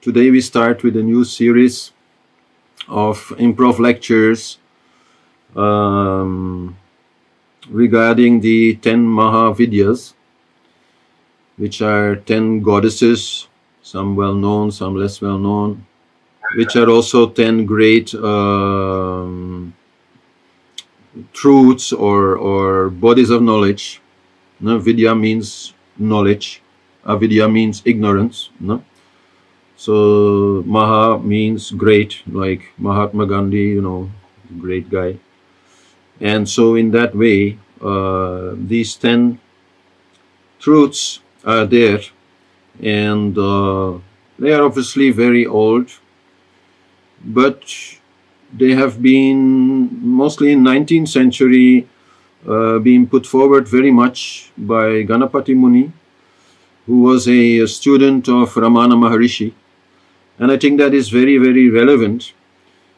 Today we start with a new series of improv lectures um, regarding the 10 Mahavidyas, which are 10 goddesses, some well known, some less well known, which are also 10 great um, truths or, or bodies of knowledge. No? Vidya means knowledge, avidya means ignorance. No? So Maha means great, like Mahatma Gandhi, you know, great guy. And so in that way, uh, these 10 truths are there and uh, they are obviously very old but they have been mostly in 19th century uh, being put forward very much by Ganapati Muni, who was a, a, student of Ramana Maharishi. And I think that is very, very relevant.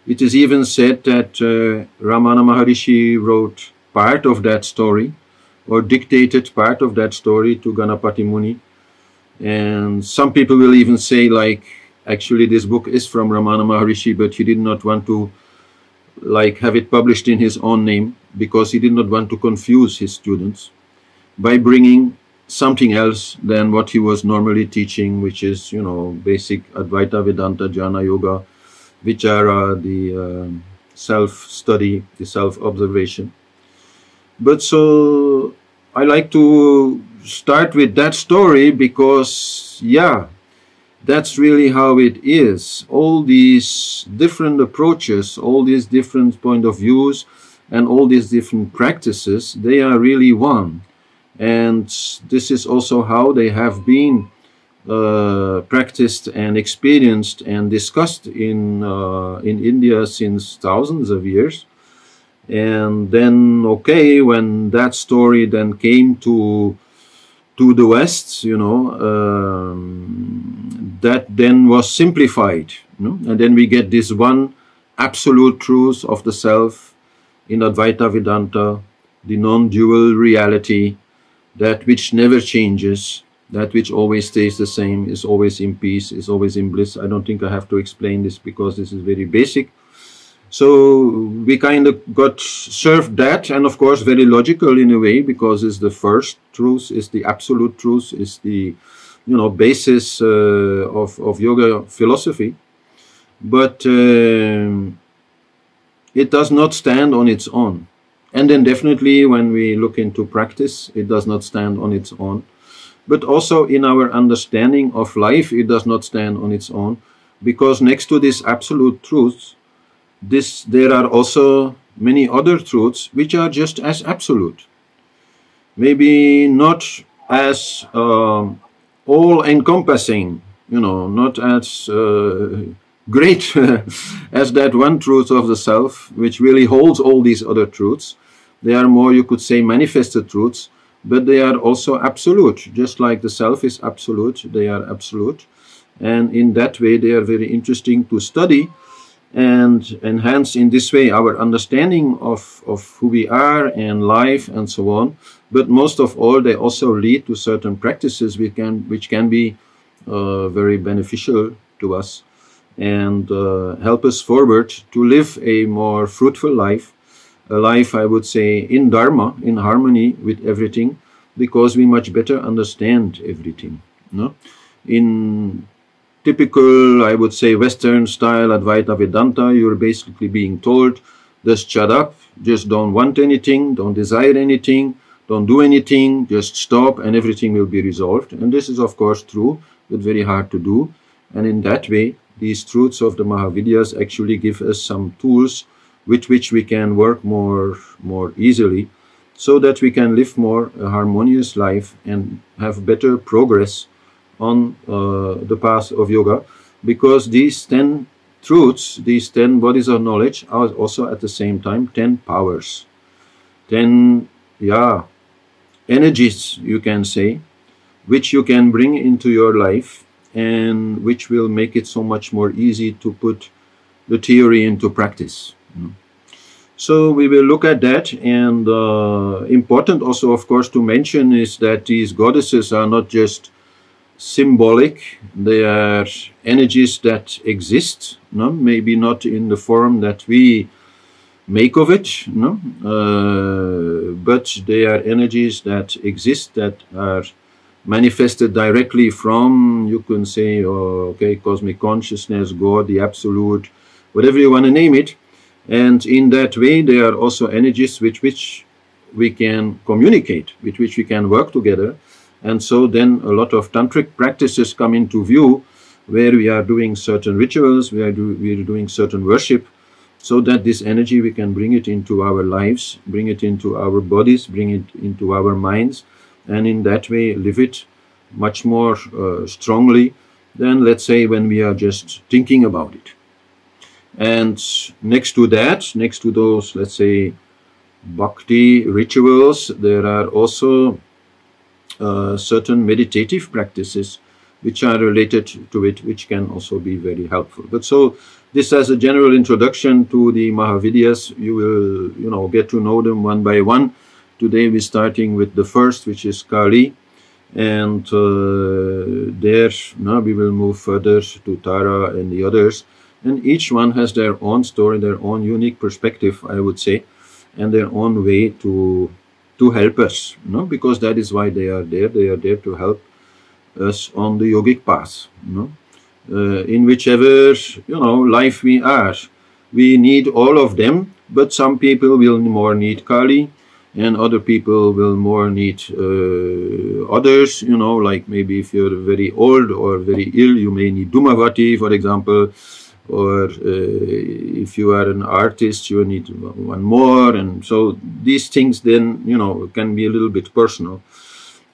It is even said that uh, Ramana Maharishi wrote part of that story or dictated part of that story to Ganapati Muni. And some people will even say like actually this book is from Ramana Maharishi, but he did not want to like have it published in his own name because he did not want to confuse his students by bringing something else than what he was normally teaching, which is, you know, basic Advaita Vedanta, Jnana Yoga, Vichara, the uh, self-study, the self-observation. But so I like to start with that story because, yeah, that's really how it is. All these different approaches, all these different point of views, and all these different practices, they are really one. And this is also how they have been uh, practiced and experienced and discussed in uh, in India since thousands of years. And then, okay, when that story then came to to the West, you know, um, that then was simplified. You know? And then we get this one absolute truth of the self in Advaita Vedanta, the non-dual reality, that which never changes, that which always stays the same, is always in peace, is always in bliss. I don't think I have to explain this because this is very basic. So we kind of got served that, and of course, very logical in a way because it's the first truth, is the absolute truth, is the you know basis uh, of of yoga philosophy. But um, it does not stand on its own. And then definitely when we look into practice, it does not stand on its own. But also in our understanding of life, it does not stand on its own because next to this absolute truth, this, there are also many other truths which are just as absolute. Maybe not as uh, all-encompassing, you know, not as uh, great as that one truth of the self, which really holds all these other truths. They are more, you could say, manifested truths, but they are also absolute. Just like the self is absolute, they are absolute. And in that way, they are very interesting to study and enhance in this way our understanding of, of who we are and life and so on. But most of all, they also lead to certain practices which can, which can be uh, very beneficial to us and uh, help us forward to live a more fruitful life, a life, I would say, in Dharma, in harmony with everything, because we much better understand everything. No? In typical, I would say, Western style Advaita Vedanta, you're basically being told, just shut up, just don't want anything, don't desire anything, don't do anything, just stop and everything will be resolved. And this is of course true, but very hard to do. And in that way, these truths of the Mahavidyas actually give us some tools with which we can work more, more easily so that we can live more a harmonious life and have better progress on uh, the path of yoga because these 10 truths, these 10 bodies of knowledge are also at the same time 10 powers, 10, yeah, energies, you can say, which you can bring into your life and which will make it so much more easy to put the theory into practice. So we will look at that and uh, important also of course to mention is that these goddesses are not just symbolic, they are energies that exist, no? maybe not in the form that we make of it, no? Uh, but they are energies that exist, that are manifested directly from, you can say, oh, okay, cosmic consciousness, God, the absolute, whatever you want to name it. And in that way, they are also energies with which we can communicate, with which we can work together. And so then a lot of tantric practices come into view where we are doing certain rituals, we are, do, we are doing certain worship, so that this energy we can bring it into our lives, bring it into our bodies, bring it into our minds, and in that way live it much more uh, strongly than, let's say, when we are just thinking about it. And next to that, next to those, let's say, bhakti rituals, there are also uh, certain meditative practices which are related to it, which can also be very helpful. But so this as a general introduction to the Mahavidyas. You will, you know, get to know them one by one. Today we're starting with the first, which is Kali. And uh, there, now we will move further to Tara and the others. And each one has their own story, their own unique perspective, I would say, and their own way to to help us, you know, because that is why they are there. They are there to help us on the yogic path. You know? uh, in whichever you know life we are. We need all of them, but some people will more need Kali, and other people will more need uh, others. You know, like maybe if you're very old or very ill, you may need Dhumavati, for example. Or uh, if you are an artist, you need one more, and so these things then you know can be a little bit personal.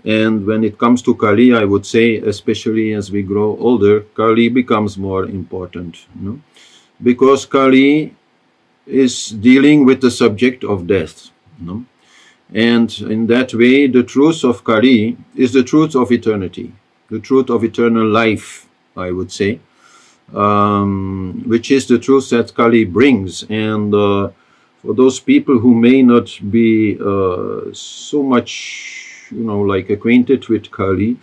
And when it comes to Kali, I would say, especially as we grow older, Kali becomes more important. You know? Because Kali is dealing with the subject of death. You know? And in that way, the truth of Kali is the truth of eternity, the truth of eternal life, I would say, um, which is the truth that Kali brings. And uh, for those people who may not be uh, so much you know, like acquainted with Kali.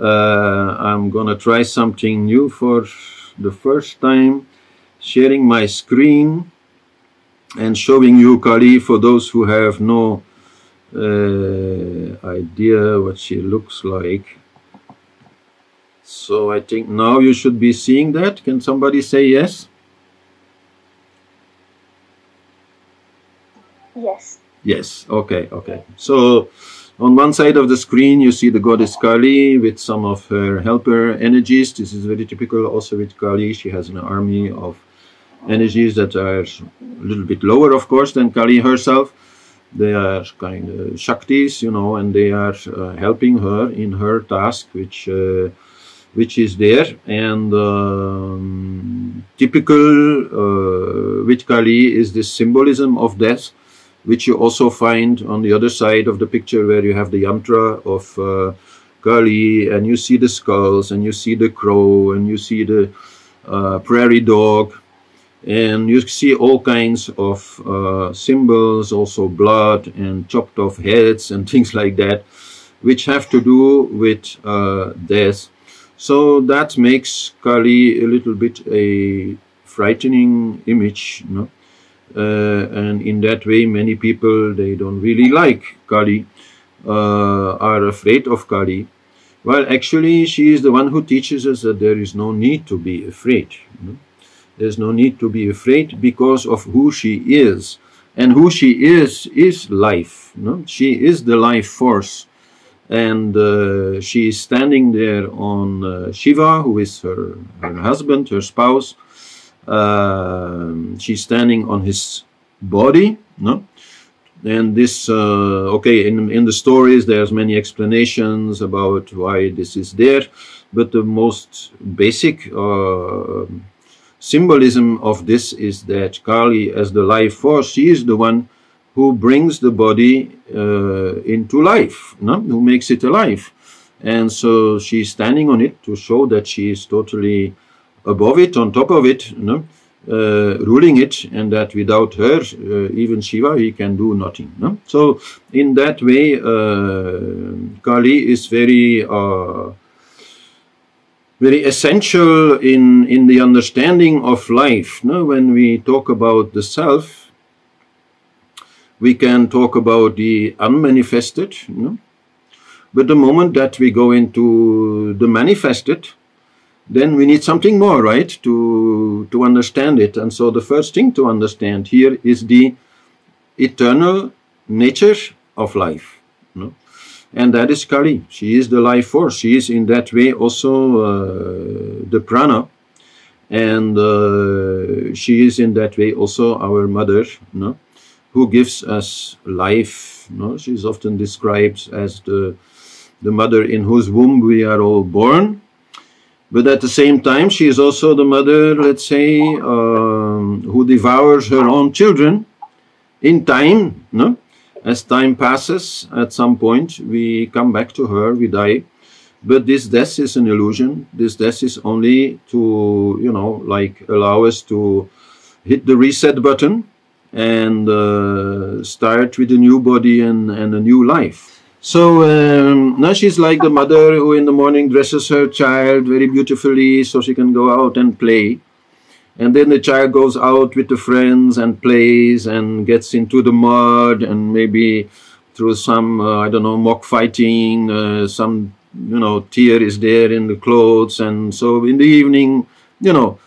Uh, I'm gonna try something new for the first time, sharing my screen and showing you Kali for those who have no uh, idea what she looks like. So I think now you should be seeing that. Can somebody say yes? Yes. Yes, okay, okay. So on one side of the screen, you see the goddess Kali with some of her helper energies. This is very typical also with Kali. She has an army of energies that are a little bit lower, of course, than Kali herself. They are kind of Shaktis, you know, and they are uh, helping her in her task, which uh, which is there. And um, typical uh, with Kali is this symbolism of death which you also find on the other side of the picture where you have the yantra of uh, Kali and you see the skulls and you see the crow and you see the uh, prairie dog and you see all kinds of uh, symbols, also blood and chopped off heads and things like that, which have to do with uh, death. So that makes Kali a little bit a frightening image? Uh, and in that way many people they don't really like Kali uh, are afraid of Kali. Well actually she is the one who teaches us that there is no need to be afraid there's no need to be afraid because of who she is. And who she is is life she is the life force and uh, she is standing there on uh, Shiva who is her, her husband her spouse um, she's standing on his body, no? And this, uh, okay, in, in the stories, there's many explanations about why this is there, but the most basic uh, symbolism of this is that Kali, as the life force, she is the one who brings the body uh, into life, no? who makes it alive. And so she's standing on it to show that she is totally above it, on top of it, know, uh, ruling it, and that without her, uh, even Shiva, he can do nothing. No? So, in that way, uh, Kali is very uh, very essential in, in the understanding of life. No? When we talk about the self, we can talk about the unmanifested. No? But the moment that we go into the manifested, then we need something more, right, to, to understand it. And so the first thing to understand here is the eternal nature of life. No? And that is Kali. She is the life force. She is in that way also uh, the prana. And uh, she is in that way also our mother, no? Who gives us life. No? She is often described as the, the mother in whose womb we are all born but at the same time, she is also the mother, let's say, um, who devours her own children in time. No? As time passes, at some point, we come back to her, we die. But this death is an illusion. This death is only to, you know, like allow us to hit the reset button and uh, start with a new body and, and a new life. So um, now she's like the mother who in the morning dresses her child very beautifully so she can go out and play. And then the child goes out with the friends and plays and gets into the mud and maybe through some, uh, I don't know, mock fighting, uh, some, you know, tear is there in the clothes. And so in the evening, you know,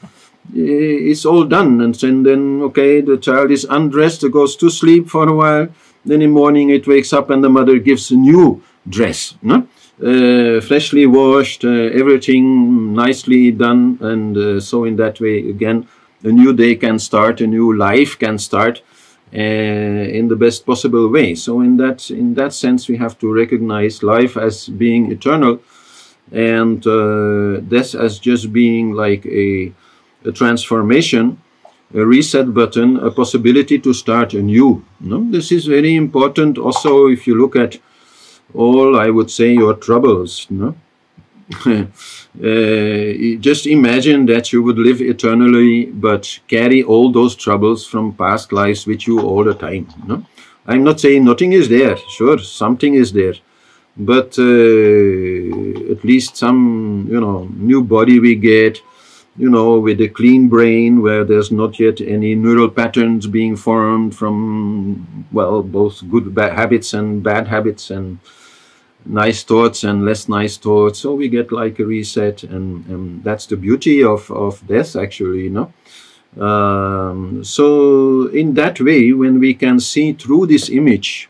it's all done. And then, okay, the child is undressed, goes to sleep for a while then in the morning it wakes up and the mother gives a new dress, no? Uh, freshly washed, uh, everything nicely done, and uh, so in that way again, a new day can start, a new life can start uh, in the best possible way. So in that in that sense, we have to recognize life as being eternal, and uh, this as just being like a, a transformation a reset button, a possibility to start anew. No? This is very important also if you look at all, I would say, your troubles. No? uh, just imagine that you would live eternally but carry all those troubles from past lives with you all the time. No? I'm not saying nothing is there. Sure, something is there. But uh, at least some, you know, new body we get, you know, with a clean brain where there's not yet any neural patterns being formed from, well, both good habits and bad habits and nice thoughts and less nice thoughts. So we get like a reset, and, and that's the beauty of, of death, actually, you know. Um, so, in that way, when we can see through this image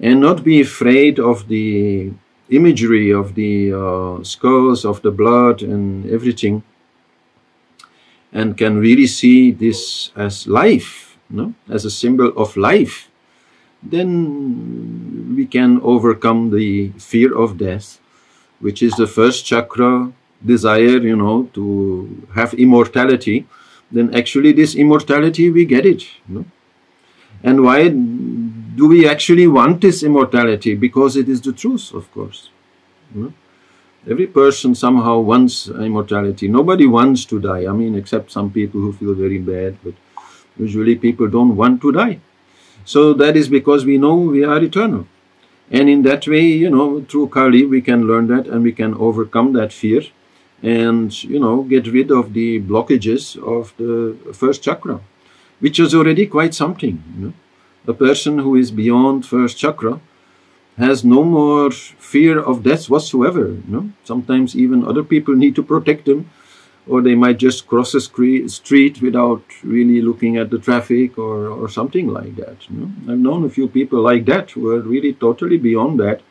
and not be afraid of the imagery of the uh, skulls, of the blood, and everything and can really see this as life, no? as a symbol of life, then we can overcome the fear of death, which is the first chakra desire, you know, to have immortality. Then actually, this immortality, we get it. No? And why do we actually want this immortality? Because it is the truth, of course. No? Every person somehow wants immortality. Nobody wants to die. I mean, except some people who feel very bad, but usually people don't want to die. So that is because we know we are eternal. And in that way, you know, through Kali, we can learn that and we can overcome that fear and, you know, get rid of the blockages of the first chakra, which is already quite something. You know? A person who is beyond first chakra has no more fear of death whatsoever. You know? Sometimes even other people need to protect them, or they might just cross a street without really looking at the traffic or, or something like that. You know? I've known a few people like that who are really totally beyond that.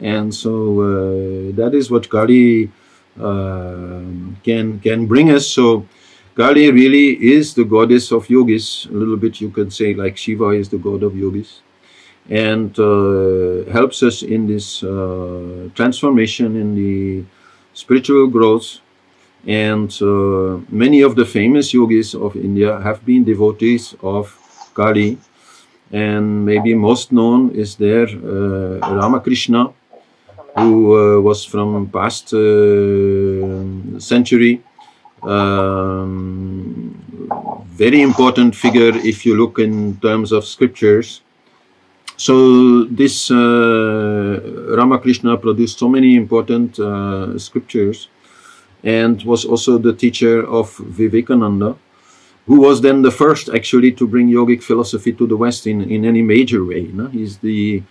And so uh, that is what Kali uh, can, can bring us. So Kali really is the goddess of yogis. A little bit you could say like Shiva is the god of yogis and uh, helps us in this uh, transformation in the spiritual growth. And uh, many of the famous yogis of India have been devotees of Kali. And maybe most known is there uh, Ramakrishna, who uh, was from past uh, century, um, very important figure if you look in terms of scriptures. So this uh, Ramakrishna produced so many important uh, scriptures and was also the teacher of Vivekananda, who was then the first actually to bring yogic philosophy to the West in, in any major way. No? He's the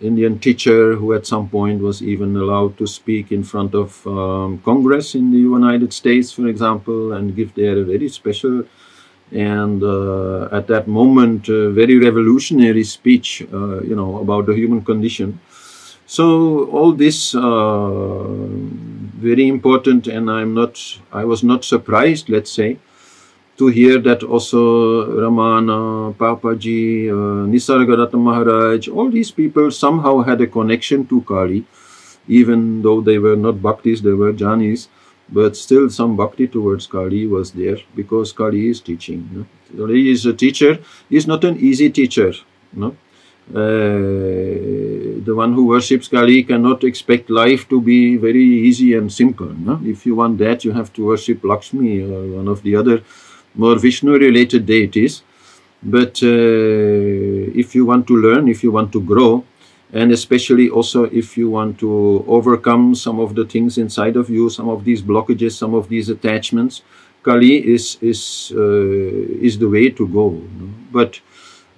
Indian teacher who at some point was even allowed to speak in front of um, Congress in the United States, for example, and give there a very special and uh, at that moment very revolutionary speech, uh, you know, about the human condition. So all this uh, very important, and I'm not, I was not surprised, let's say, to hear that also Ramana, Papaji, uh, Nisargadatta Maharaj, all these people somehow had a connection to Kali, even though they were not bhaktis, they were jnanis, but still some bhakti towards Kali was there because Kali is teaching. No? Kali is a teacher, he's not an easy teacher. No? Uh, the one who worships Kali cannot expect life to be very easy and simple. No? If you want that, you have to worship Lakshmi or one of the other more Vishnu related deities. But uh, if you want to learn, if you want to grow, and especially also if you want to overcome some of the things inside of you, some of these blockages, some of these attachments, Kali is is uh, is the way to go. But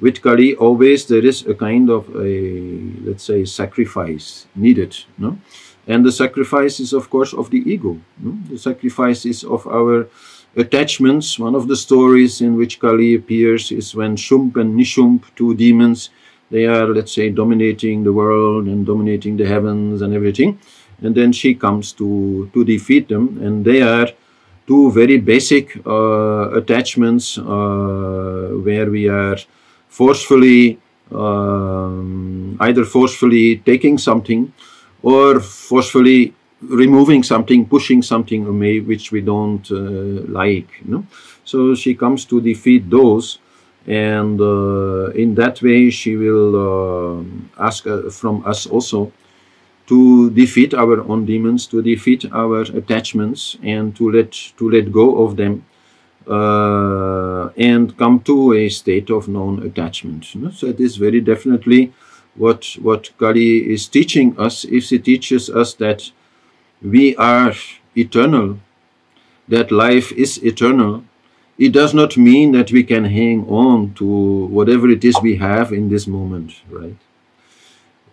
with Kali, always there is a kind of a let's say sacrifice needed. No? And the sacrifice is of course of the ego. No? The sacrifice is of our attachments. One of the stories in which Kali appears is when Shumbh and Nishumbh, two demons, they are, let's say, dominating the world and dominating the heavens and everything. And then she comes to, to defeat them. And they are two very basic uh, attachments uh, where we are forcefully, um, either forcefully taking something or forcefully removing something, pushing something away which we don't uh, like. You know? So she comes to defeat those, and uh, in that way she will uh, ask uh, from us also to defeat our own demons, to defeat our attachments, and to let to let go of them. Uh, and come to a state of non-attachment. You know? So it is very definitely what what Kali is teaching us. If she teaches us that we are eternal, that life is eternal, it does not mean that we can hang on to whatever it is we have in this moment, right?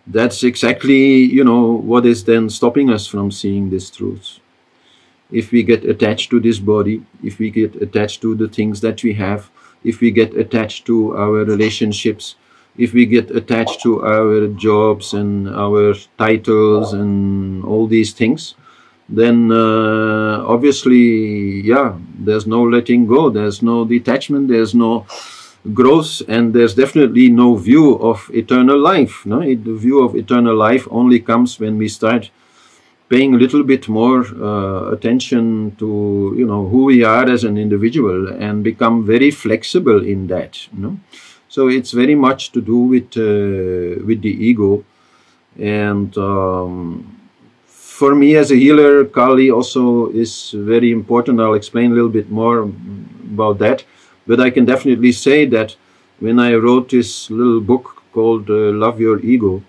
That's exactly, you know, what is then stopping us from seeing this truth. If we get attached to this body, if we get attached to the things that we have, if we get attached to our relationships, if we get attached to our jobs and our titles and all these things, then uh, obviously, yeah, there's no letting go, there's no detachment, there's no growth, and there's definitely no view of eternal life. No? It, the view of eternal life only comes when we start paying a little bit more uh, attention to you know who we are as an individual and become very flexible in that. You know? So it's very much to do with uh, with the ego and. Um, for me as a healer, Kali also is very important. I'll explain a little bit more about that. But I can definitely say that when I wrote this little book called uh, Love Your Ego,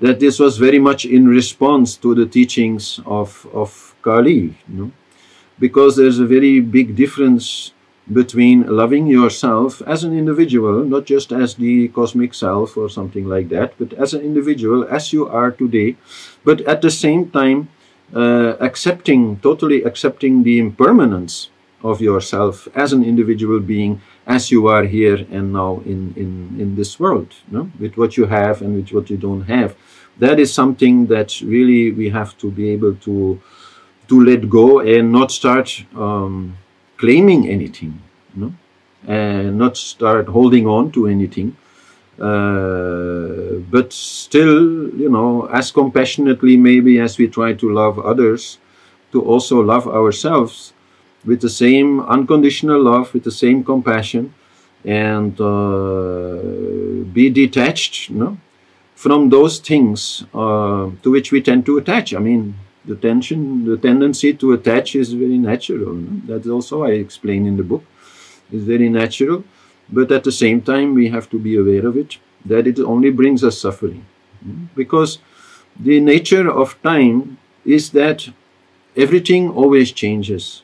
that this was very much in response to the teachings of, of Kali. You know? Because there's a very big difference between loving yourself as an individual, not just as the cosmic self or something like that, but as an individual, as you are today, but at the same time, uh, accepting, totally accepting the impermanence of yourself as an individual being, as you are here and now in, in, in this world, with what you have and with what you don't have. That is something that really we have to be able to, to let go and not start um, claiming anything, you know, and not start holding on to anything, uh, but still, you know, as compassionately maybe as we try to love others, to also love ourselves with the same unconditional love, with the same compassion, and uh, be detached, you know, from those things uh, to which we tend to attach. I mean, the tension, the tendency to attach is very natural. That's also I explain in the book. It's very natural. But at the same time, we have to be aware of it, that it only brings us suffering. Because the nature of time is that everything always changes.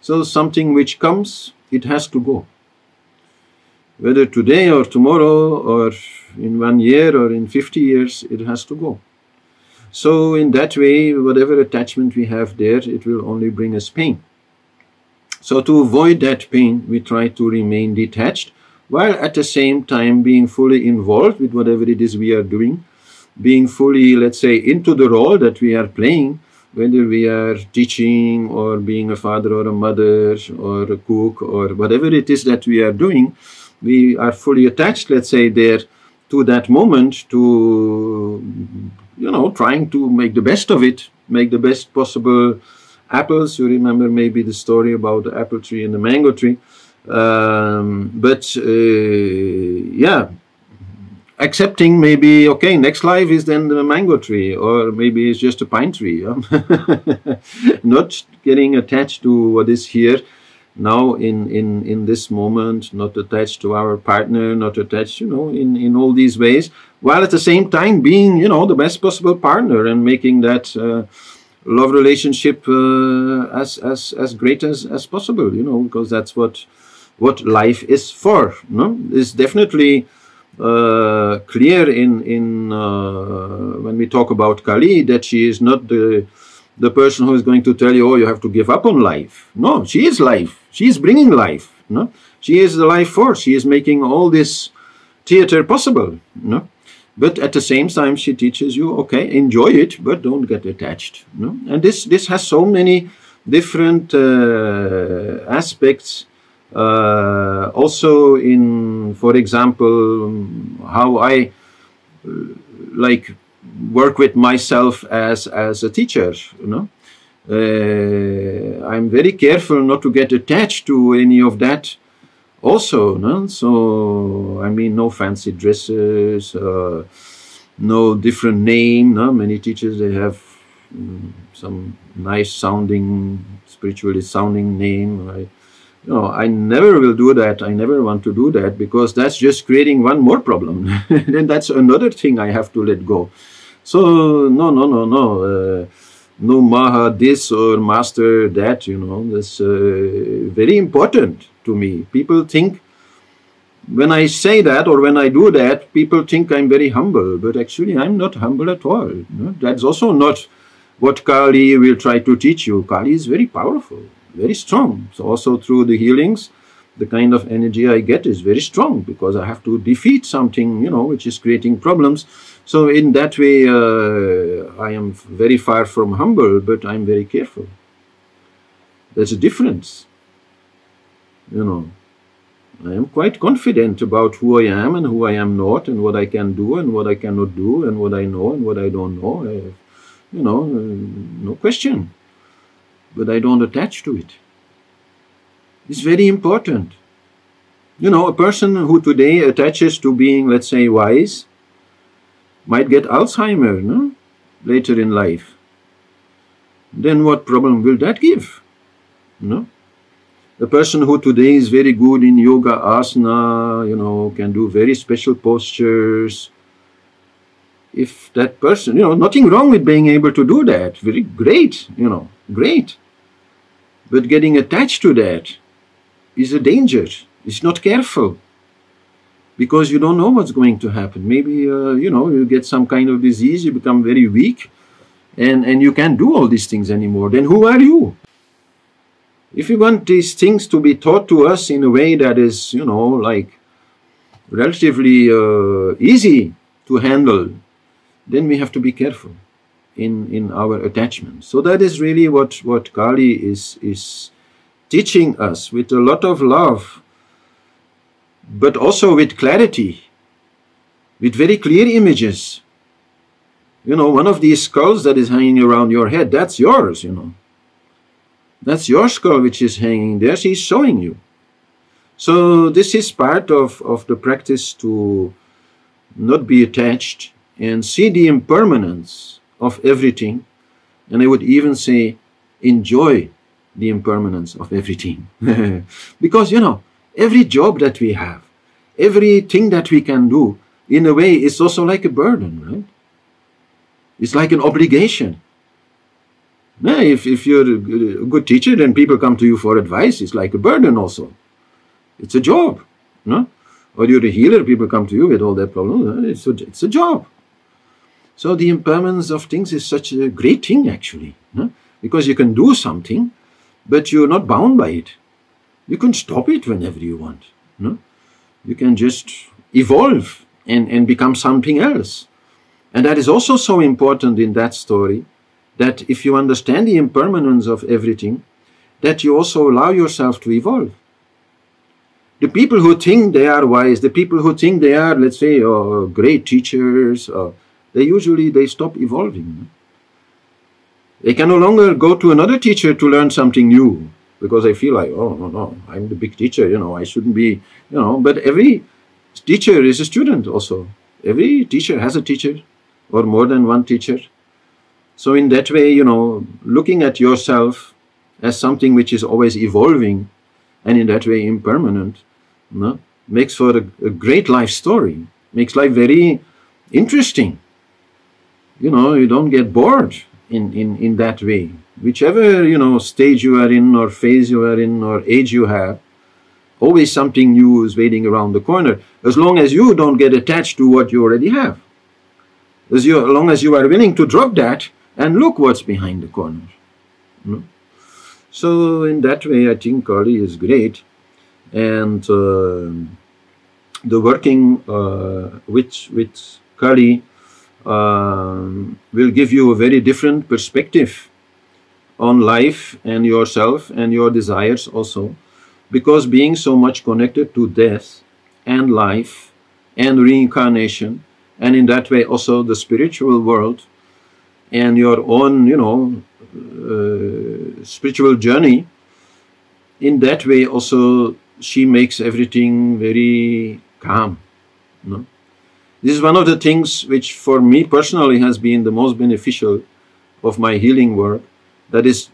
So something which comes, it has to go. Whether today or tomorrow or in one year or in 50 years, it has to go. So in that way, whatever attachment we have there, it will only bring us pain. So to avoid that pain, we try to remain detached, while at the same time being fully involved with whatever it is we are doing, being fully, let's say, into the role that we are playing, whether we are teaching or being a father or a mother or a cook or whatever it is that we are doing, we are fully attached, let's say, there to that moment to, you know, trying to make the best of it, make the best possible apples. You remember maybe the story about the apple tree and the mango tree. Um, but uh, yeah, accepting maybe okay next life is then the mango tree or maybe it's just a pine tree not getting attached to what is here now in in in this moment not attached to our partner not attached you know in in all these ways while at the same time being you know the best possible partner and making that uh, love relationship uh, as as as great as as possible you know because that's what what life is for no is definitely uh, clear in in uh, when we talk about Kali that she is not the the person who is going to tell you, oh, you have to give up on life. No, she is life. She is bringing life. No, she is the life force. She is making all this theater possible. No, but at the same time, she teaches you, okay, enjoy it, but don't get attached. No, and this this has so many different uh, aspects uh, also in, for example, how I like work with myself as as a teacher. You know, uh, I'm very careful not to get attached to any of that. Also, no? so I mean, no fancy dresses, uh, no different name. No, many teachers they have um, some nice sounding, spiritually sounding name. Right? no, I never will do that. I never want to do that because that's just creating one more problem. then that's another thing I have to let go. So no, no, no, no, uh, no Maha this or Master that. You know, that's uh, very important to me. People think when I say that or when I do that, people think I'm very humble, but actually I'm not humble at all. Know? That's also not what Kali will try to teach you. Kali is very powerful very strong. So also through the healings, the kind of energy I get is very strong because I have to defeat something, you know, which is creating problems. So in that way, uh, I am very far from humble, but I'm very careful. There's a difference, you know. I am quite confident about who I am and who I am not, and what I can do and what I cannot do, and what I know and what I don't know. I, you know, uh, no question but I don't attach to it. It's very important. You know, a person who today attaches to being, let's say, wise, might get Alzheimer no? later in life. Then what problem will that give? No? A person who today is very good in yoga asana, you know, can do very special postures. If that person, you know, nothing wrong with being able to do that. Very great, you know, great. But getting attached to that is a danger. It's not careful because you don't know what's going to happen. Maybe, uh, you know, you get some kind of disease, you become very weak, and, and you can't do all these things anymore. Then who are you? If you want these things to be taught to us in a way that is, you know, like relatively uh, easy to handle, then we have to be careful in, in our attachment. So that is really what, what Kali is, is teaching us with a lot of love, but also with clarity, with very clear images. You know, one of these skulls that is hanging around your head, that's yours, you know. That's your skull which is hanging there, she's showing you. So this is part of, of the practice to not be attached and see the impermanence of everything. And I would even say, enjoy the impermanence of everything. because, you know, every job that we have, everything that we can do, in a way, is also like a burden, right? It's like an obligation. Yeah, if, if you're a good teacher, then people come to you for advice. It's like a burden also. It's a job. No? Or you're a healer, people come to you with all their problems. Uh, it's a, it's a job. So the impermanence of things is such a great thing actually. No? Because you can do something, but you're not bound by it. You can stop it whenever you want. No? You can just evolve and, and become something else. And that is also so important in that story that if you understand the impermanence of everything, that you also allow yourself to evolve. The people who think they are wise, the people who think they are, let's say, uh, great teachers, uh, they usually they stop evolving. They can no longer go to another teacher to learn something new because they feel like, oh no no, I'm the big teacher, you know, I shouldn't be, you know. But every teacher is a student also. Every teacher has a teacher, or more than one teacher. So in that way, you know, looking at yourself as something which is always evolving, and in that way impermanent, you know, makes for a, a great life story. Makes life very interesting you know, you don't get bored in, in, in that way. Whichever, you know, stage you are in or phase you are in or age you have, always something new is waiting around the corner, as long as you don't get attached to what you already have. As, you, as long as you are willing to drop that and look what's behind the corner. Know? So in that way, I think Kali is great. And uh, the working uh, with, with Kali um, will give you a very different perspective on life and yourself and your desires also. Because being so much connected to death and life and reincarnation, and in that way also the spiritual world and your own, you know, uh, spiritual journey, in that way also she makes everything very calm. You know? This is one of the things which for me personally has been the most beneficial of my healing work. That is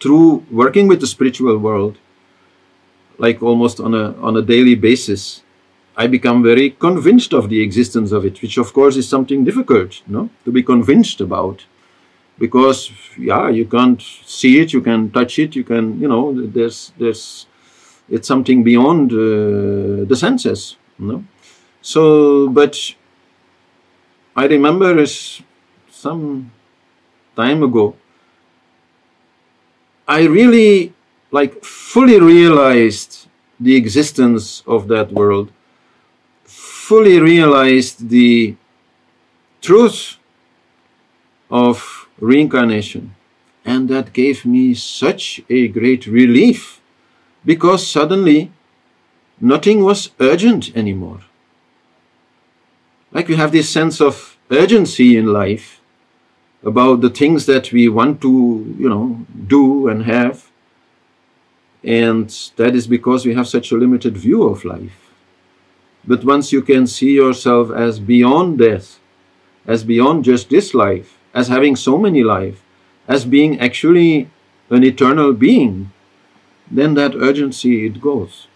through working with the spiritual world, like almost on a, on a daily basis, I become very convinced of the existence of it, which of course is something difficult, no, to be convinced about. Because, yeah, you can't see it, you can touch it, you can, you know, there's, there's, it's something beyond uh, the senses, no? So, but I remember some time ago, I really like fully realized the existence of that world, fully realized the truth of reincarnation. And that gave me such a great relief because suddenly nothing was urgent anymore like we have this sense of urgency in life about the things that we want to, you know, do and have. And that is because we have such a limited view of life. But once you can see yourself as beyond death, as beyond just this life, as having so many life, as being actually an eternal being, then that urgency it goes.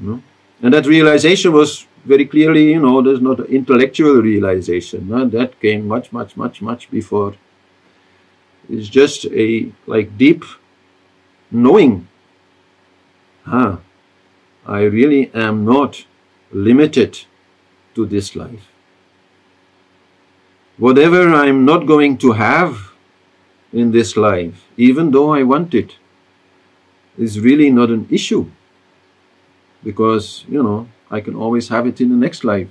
You know? And that realization was very clearly, you know, there's not an intellectual realization. No? That came much, much, much, much before. It's just a like deep knowing. Huh, I really am not limited to this life. Whatever I'm not going to have in this life, even though I want it, is really not an issue. Because, you know, I can always have it in the next life.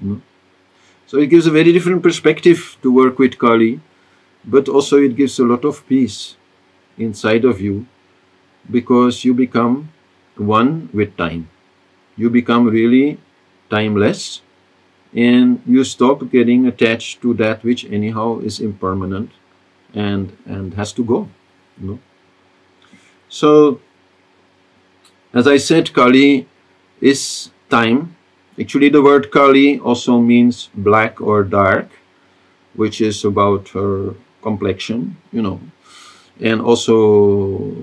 You know? So it gives a very different perspective to work with Kali, but also it gives a lot of peace inside of you because you become one with time. You become really timeless and you stop getting attached to that which anyhow is impermanent and and has to go. You know? So as I said, Kali is time. Actually, the word Kali also means black or dark, which is about her complexion, you know. And also,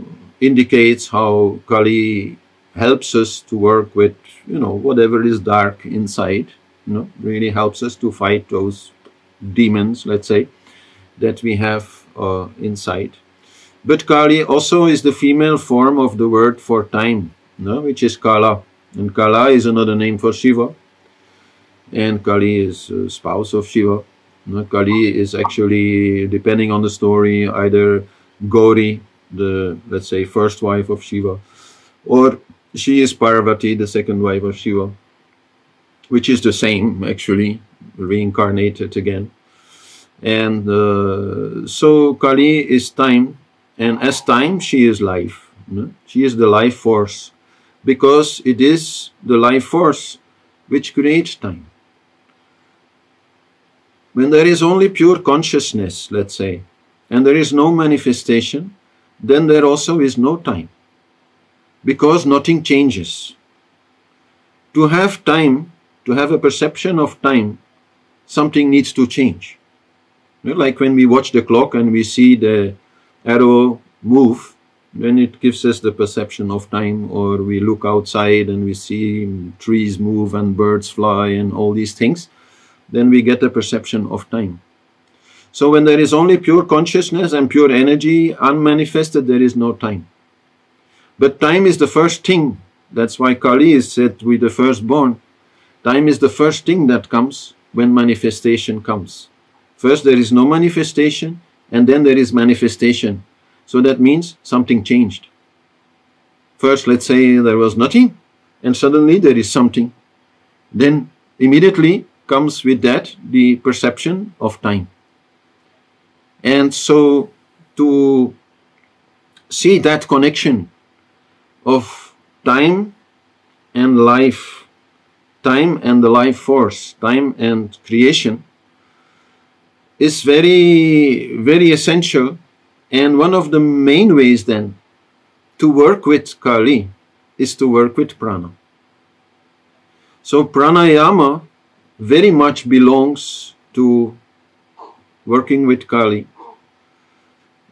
indicates how Kali helps us to work with, you know, whatever is dark inside, you know, really helps us to fight those demons, let's say, that we have uh, inside. But Kali also is the female form of the word for time, you know, which is Kala. And Kala is another name for Shiva. And Kali is a spouse of Shiva. You know, Kali is actually, depending on the story, either Gauri, the, let's say, first wife of Shiva, or she is Parvati, the second wife of Shiva, which is the same, actually, reincarnated again. And uh, so Kali is time, and as time, she is life. Know? She is the life force, because it is the life force which creates time. When there is only pure consciousness, let's say, and there is no manifestation, then there also is no time because nothing changes. To have time, to have a perception of time, something needs to change. Like when we watch the clock and we see the arrow move, then it gives us the perception of time, or we look outside and we see trees move and birds fly and all these things, then we get a perception of time. So when there is only pure consciousness and pure energy unmanifested, there is no time. But time is the first thing. That's why Kali is said with the firstborn. Time is the first thing that comes when manifestation comes. First there is no manifestation and then there is manifestation. So that means something changed. First, let's say there was nothing and suddenly there is something. Then immediately comes with that the perception of time. And so to see that connection of time and life, time and the life force, time and creation is very, very essential. And one of the main ways then to work with Kali is to work with prana. So pranayama very much belongs to working with Kali.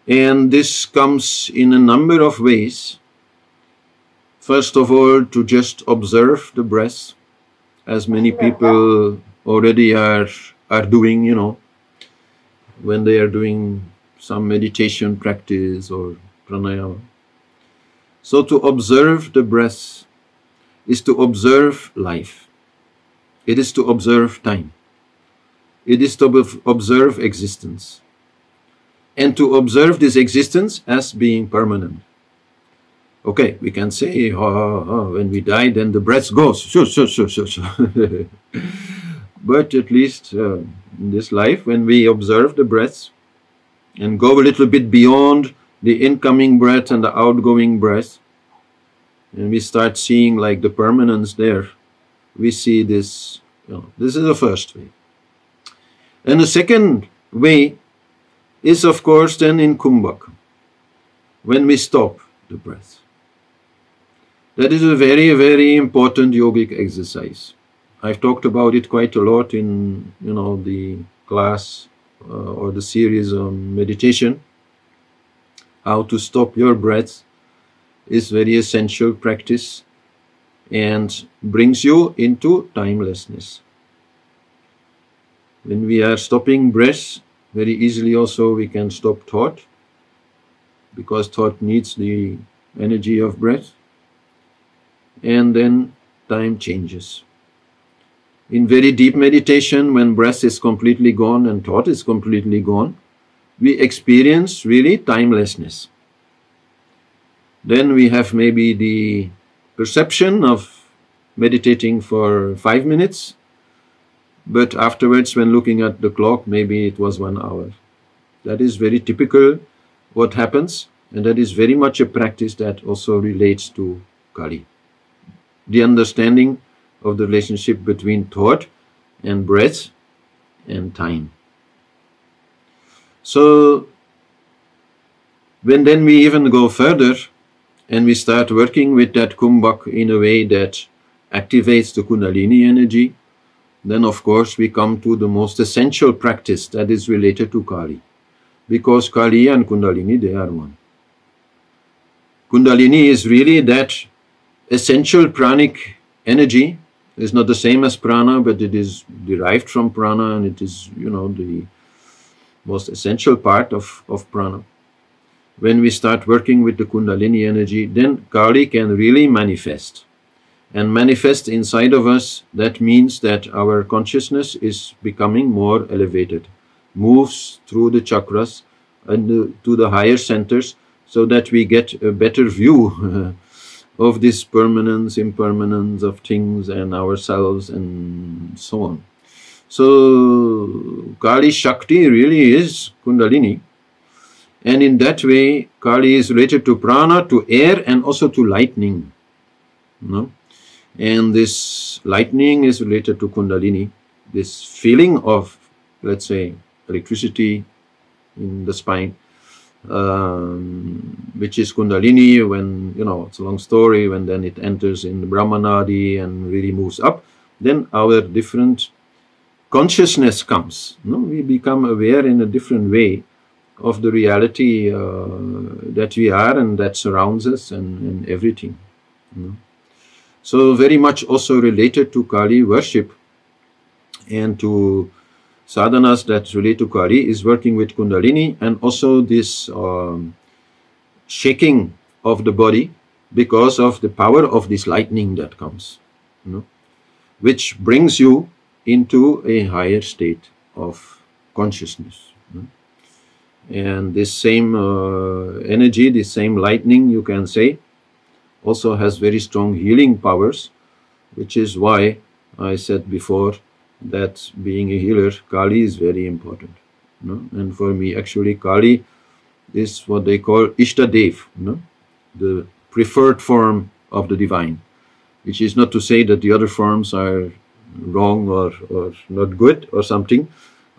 And this comes in a number of ways. First of all, to just observe the breath, as many people already are, are doing, you know, when they are doing some meditation practice or pranayama. So to observe the breath is to observe life. It is to observe time. It is to observe existence. And to observe this existence as being permanent. Okay, we can say, oh, when we die, then the breath goes. Sure, sure, sure, sure. but at least uh, in this life, when we observe the breath and go a little bit beyond the incoming breath and the outgoing breath, and we start seeing like the permanence there, we see this. You know, this is the first way. And the second way is, of course, then in Kumbhak, when we stop the breath. That is a very, very important yogic exercise. I've talked about it quite a lot in, you know, the class uh, or the series on meditation. How to stop your breath is very essential practice and brings you into timelessness. When we are stopping breath, very easily also we can stop thought because thought needs the energy of breath and then time changes. In very deep meditation, when breath is completely gone and thought is completely gone, we experience really timelessness. Then we have maybe the perception of meditating for five minutes, but afterwards, when looking at the clock, maybe it was one hour. That is very typical what happens, and that is very much a practice that also relates to Kali the understanding of the relationship between thought and breath and time. So, when then we even go further and we start working with that kumbhak in a way that activates the kundalini energy, then of course we come to the most essential practice that is related to Kali. Because Kali and Kundalini, they are one. Kundalini is really that essential pranic energy. is not the same as prana, but it is derived from prana and it is, you know, the most essential part of, of prana. When we start working with the Kundalini energy, then Kali can really manifest. And manifest inside of us, that means that our consciousness is becoming more elevated, moves through the chakras and the, to the higher centers so that we get a better view of this permanence, impermanence of things and ourselves and so on. So Kali Shakti really is Kundalini. And in that way, Kali is related to prana, to air, and also to lightning. No? And this lightning is related to Kundalini, this feeling of, let's say, electricity in the spine, um, which is Kundalini when, you know, it's a long story, when then it enters in the Brahmanadi and really moves up, then our different consciousness comes. No? We become aware in a different way of the reality uh, that we are and that surrounds us and, and everything. You know? So very much also related to Kali worship and to sadhanas that relate to Kali is working with Kundalini and also this um, shaking of the body because of the power of this lightning that comes, you know, which brings you into a higher state of consciousness. And this same uh, energy, this same lightning, you can say, also has very strong healing powers, which is why I said before that being a healer, Kali is very important. And for me, actually, Kali is what they call Ishtadev, the preferred form of the divine, which is not to say that the other forms are wrong or, or not good or something,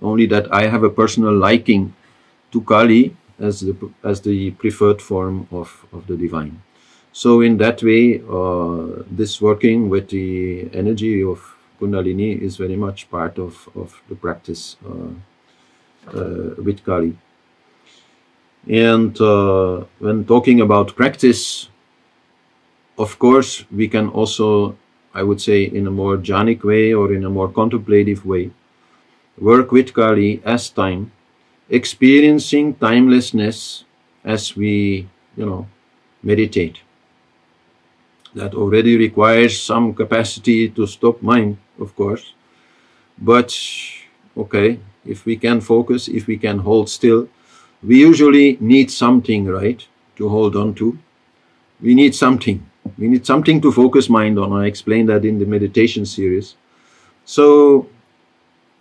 only that I have a personal liking to Kali as the, as the preferred form of, of the divine. So in that way, uh, this working with the energy of Kundalini is very much part of, of the practice uh, uh, with Kali. And uh, when talking about practice, of course, we can also I would say in a more jnanic way or in a more contemplative way. Work with Kali as time, experiencing timelessness as we, you know, meditate. That already requires some capacity to stop mind, of course. But, okay, if we can focus, if we can hold still, we usually need something, right, to hold on to. We need something we need something to focus mind on. I explained that in the meditation series. So,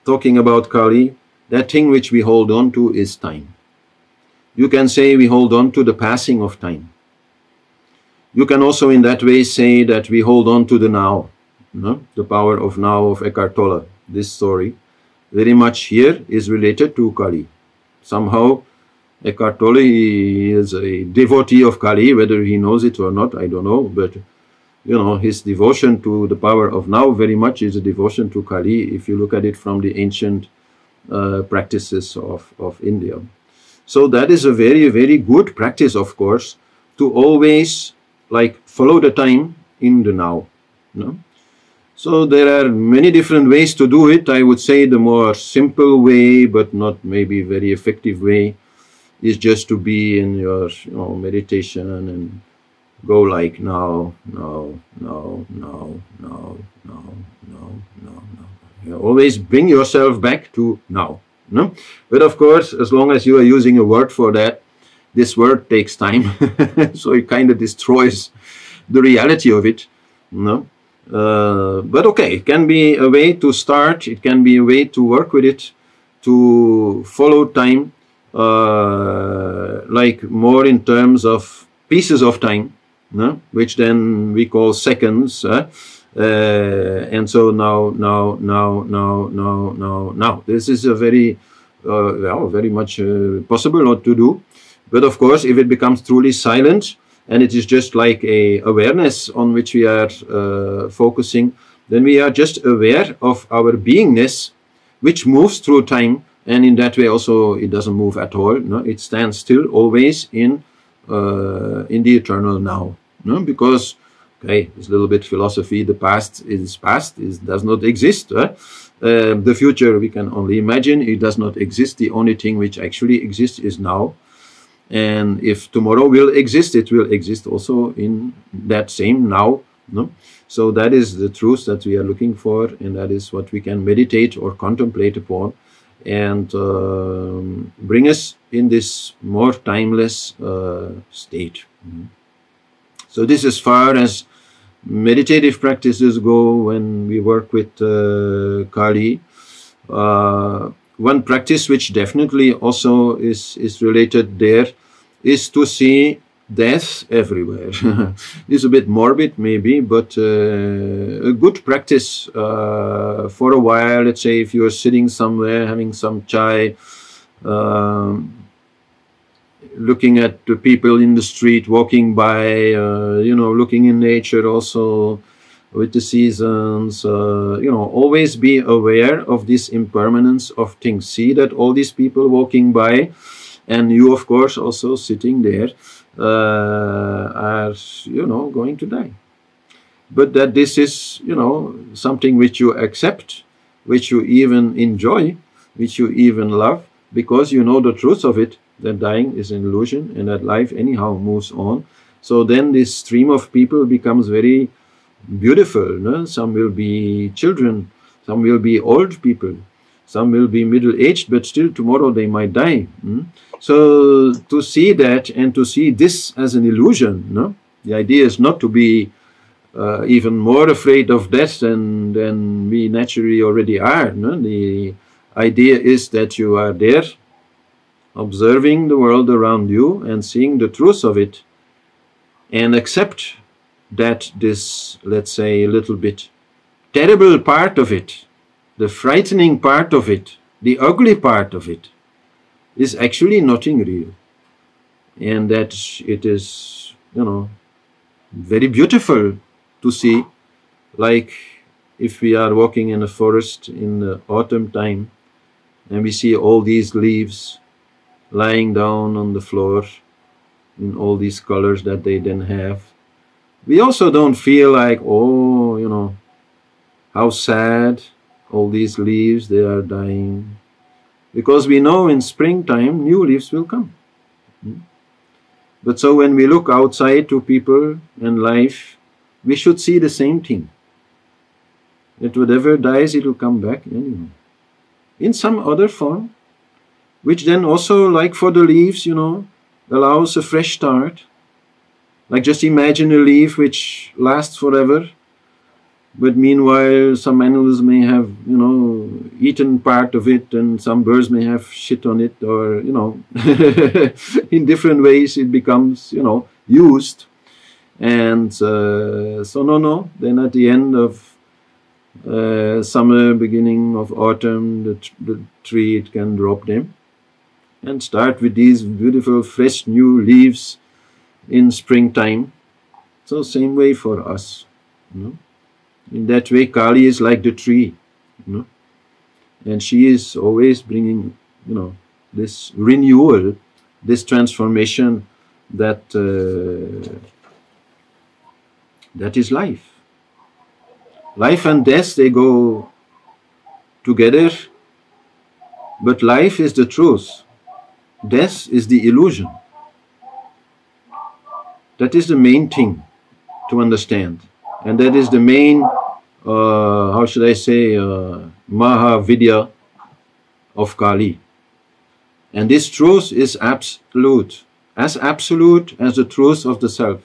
talking about Kali, that thing which we hold on to is time. You can say we hold on to the passing of time. You can also in that way say that we hold on to the now, no? the power of now of Eckhart Tolle. This story very much here is related to Kali. Somehow Eckhart Tolle is a devotee of Kali, whether he knows it or not, I don't know, but you know, his devotion to the power of now very much is a devotion to Kali if you look at it from the ancient uh, practices of, of India. So that is a very, very good practice, of course, to always like follow the time in the now. No? So there are many different ways to do it. I would say the more simple way, but not maybe very effective way, is just to be in your you know, meditation and go like now, now, now, now, now, now, now, now, now. You always bring yourself back to now. No? But of course, as long as you are using a word for that, this word takes time. so it kind of destroys the reality of it. No? Uh, but okay, it can be a way to start, it can be a way to work with it, to follow time, uh, like more in terms of pieces of time, no? which then we call seconds. Uh, and so now, now, now, now, now, now, now. This is a very, uh, well, very much uh, possible not to do. But of course, if it becomes truly silent and it is just like a awareness on which we are uh, focusing, then we are just aware of our beingness, which moves through time and in that way also it doesn't move at all no it stands still always in uh, in the eternal now. No? Because, okay, it's a little bit philosophy, the past is past, it does not exist. Uh, the future we can only imagine, it does not exist. The only thing which actually exists is now. And if tomorrow will exist, it will exist also in that same now. No? So that is the truth that we are looking for, and that is what we can meditate or contemplate upon and uh, bring us in this more timeless uh, state. Mm-hmm. So this as far as meditative practices go when we work with uh, Kali. Uh, one practice which definitely also is, is related there is to see death everywhere. it's a bit morbid, maybe, but uh, a good practice uh, for a while. Let's say if you're sitting somewhere having some chai, um, looking at the people in the street walking by, uh, you know, looking in nature also with the seasons, uh, you know, always be aware of this impermanence of things. See that all these people walking by, and you, of course, also sitting there uh, are, you know, going to die. But that this is, you know, something which you accept, which you even enjoy, which you even love, because you know the truth of it, that dying is an illusion and that life anyhow moves on. So then this stream of people becomes very beautiful. No? Some will be children, some will be old people, some will be middle aged, but still tomorrow they might die. Hmm? So to see that and to see this as an illusion, no? the idea is not to be uh, even more afraid of death than, than we naturally already are. No? The idea is that you are there observing the world around you and seeing the truth of it and accept that this, let's say, a little bit terrible part of it, the frightening part of it, the ugly part of it, is actually nothing real. And that it is, you know, very beautiful to see, like if we are walking in a forest in the autumn time and we see all these leaves lying down on the floor in all these colors that they then have. We also don't feel like, oh, you know, how sad all these leaves, they are dying. Because we know in springtime new leaves will come. Hmm? But so when we look outside to people and life, we should see the same thing. That whatever dies, it will come back anyway. In some other form, which then also, like for the leaves, you know, allows a fresh start. Like just imagine a leaf which lasts forever but meanwhile, some animals may have, you know, eaten part of it, and some birds may have shit on it, or you know, in different ways it becomes, you know, used. And uh, so, no, no. Then at the end of uh, summer, beginning of autumn, the, the tree it can drop them and start with these beautiful, fresh, new leaves in springtime. So, same way for us. You know? In that way, Kali is like the tree, you know, and she is always bringing, you know, this renewal, this transformation that uh, that is life. Life and death they go together, but life is the truth. Death is the illusion. That is the main thing to understand. And that is the main, uh, how should I say, uh, Mahavidya of Kali. And this truth is absolute, as absolute as the truth of the self.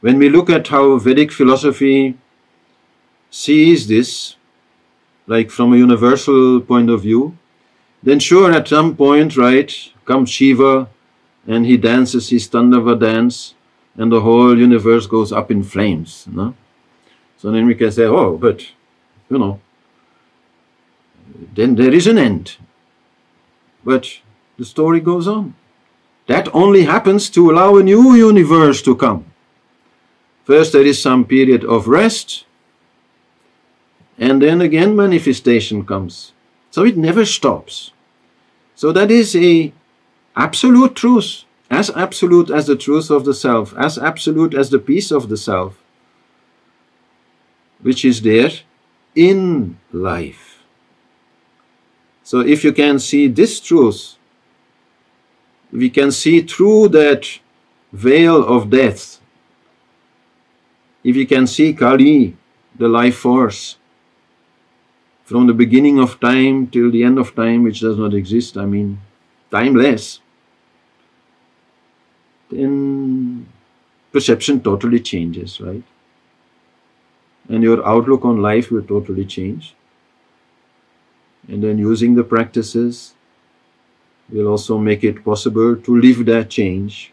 When we look at how Vedic philosophy sees this, like from a universal point of view, then sure at some point, right, comes Shiva and he dances his Tandava dance and the whole universe goes up in flames. No? So then we can say, oh, but, you know, then there is an end. But the story goes on. That only happens to allow a new universe to come. First, there is some period of rest, and then again manifestation comes. So it never stops. So that is a absolute truth. As absolute as the truth of the self, as absolute as the peace of the self, which is there in life. So if you can see this truth, we can see through that veil of death, if you can see Kali, the life force, from the beginning of time till the end of time, which does not exist, I mean, timeless, then perception totally changes, right? And your outlook on life will totally change. And then using the practices will also make it possible to live that change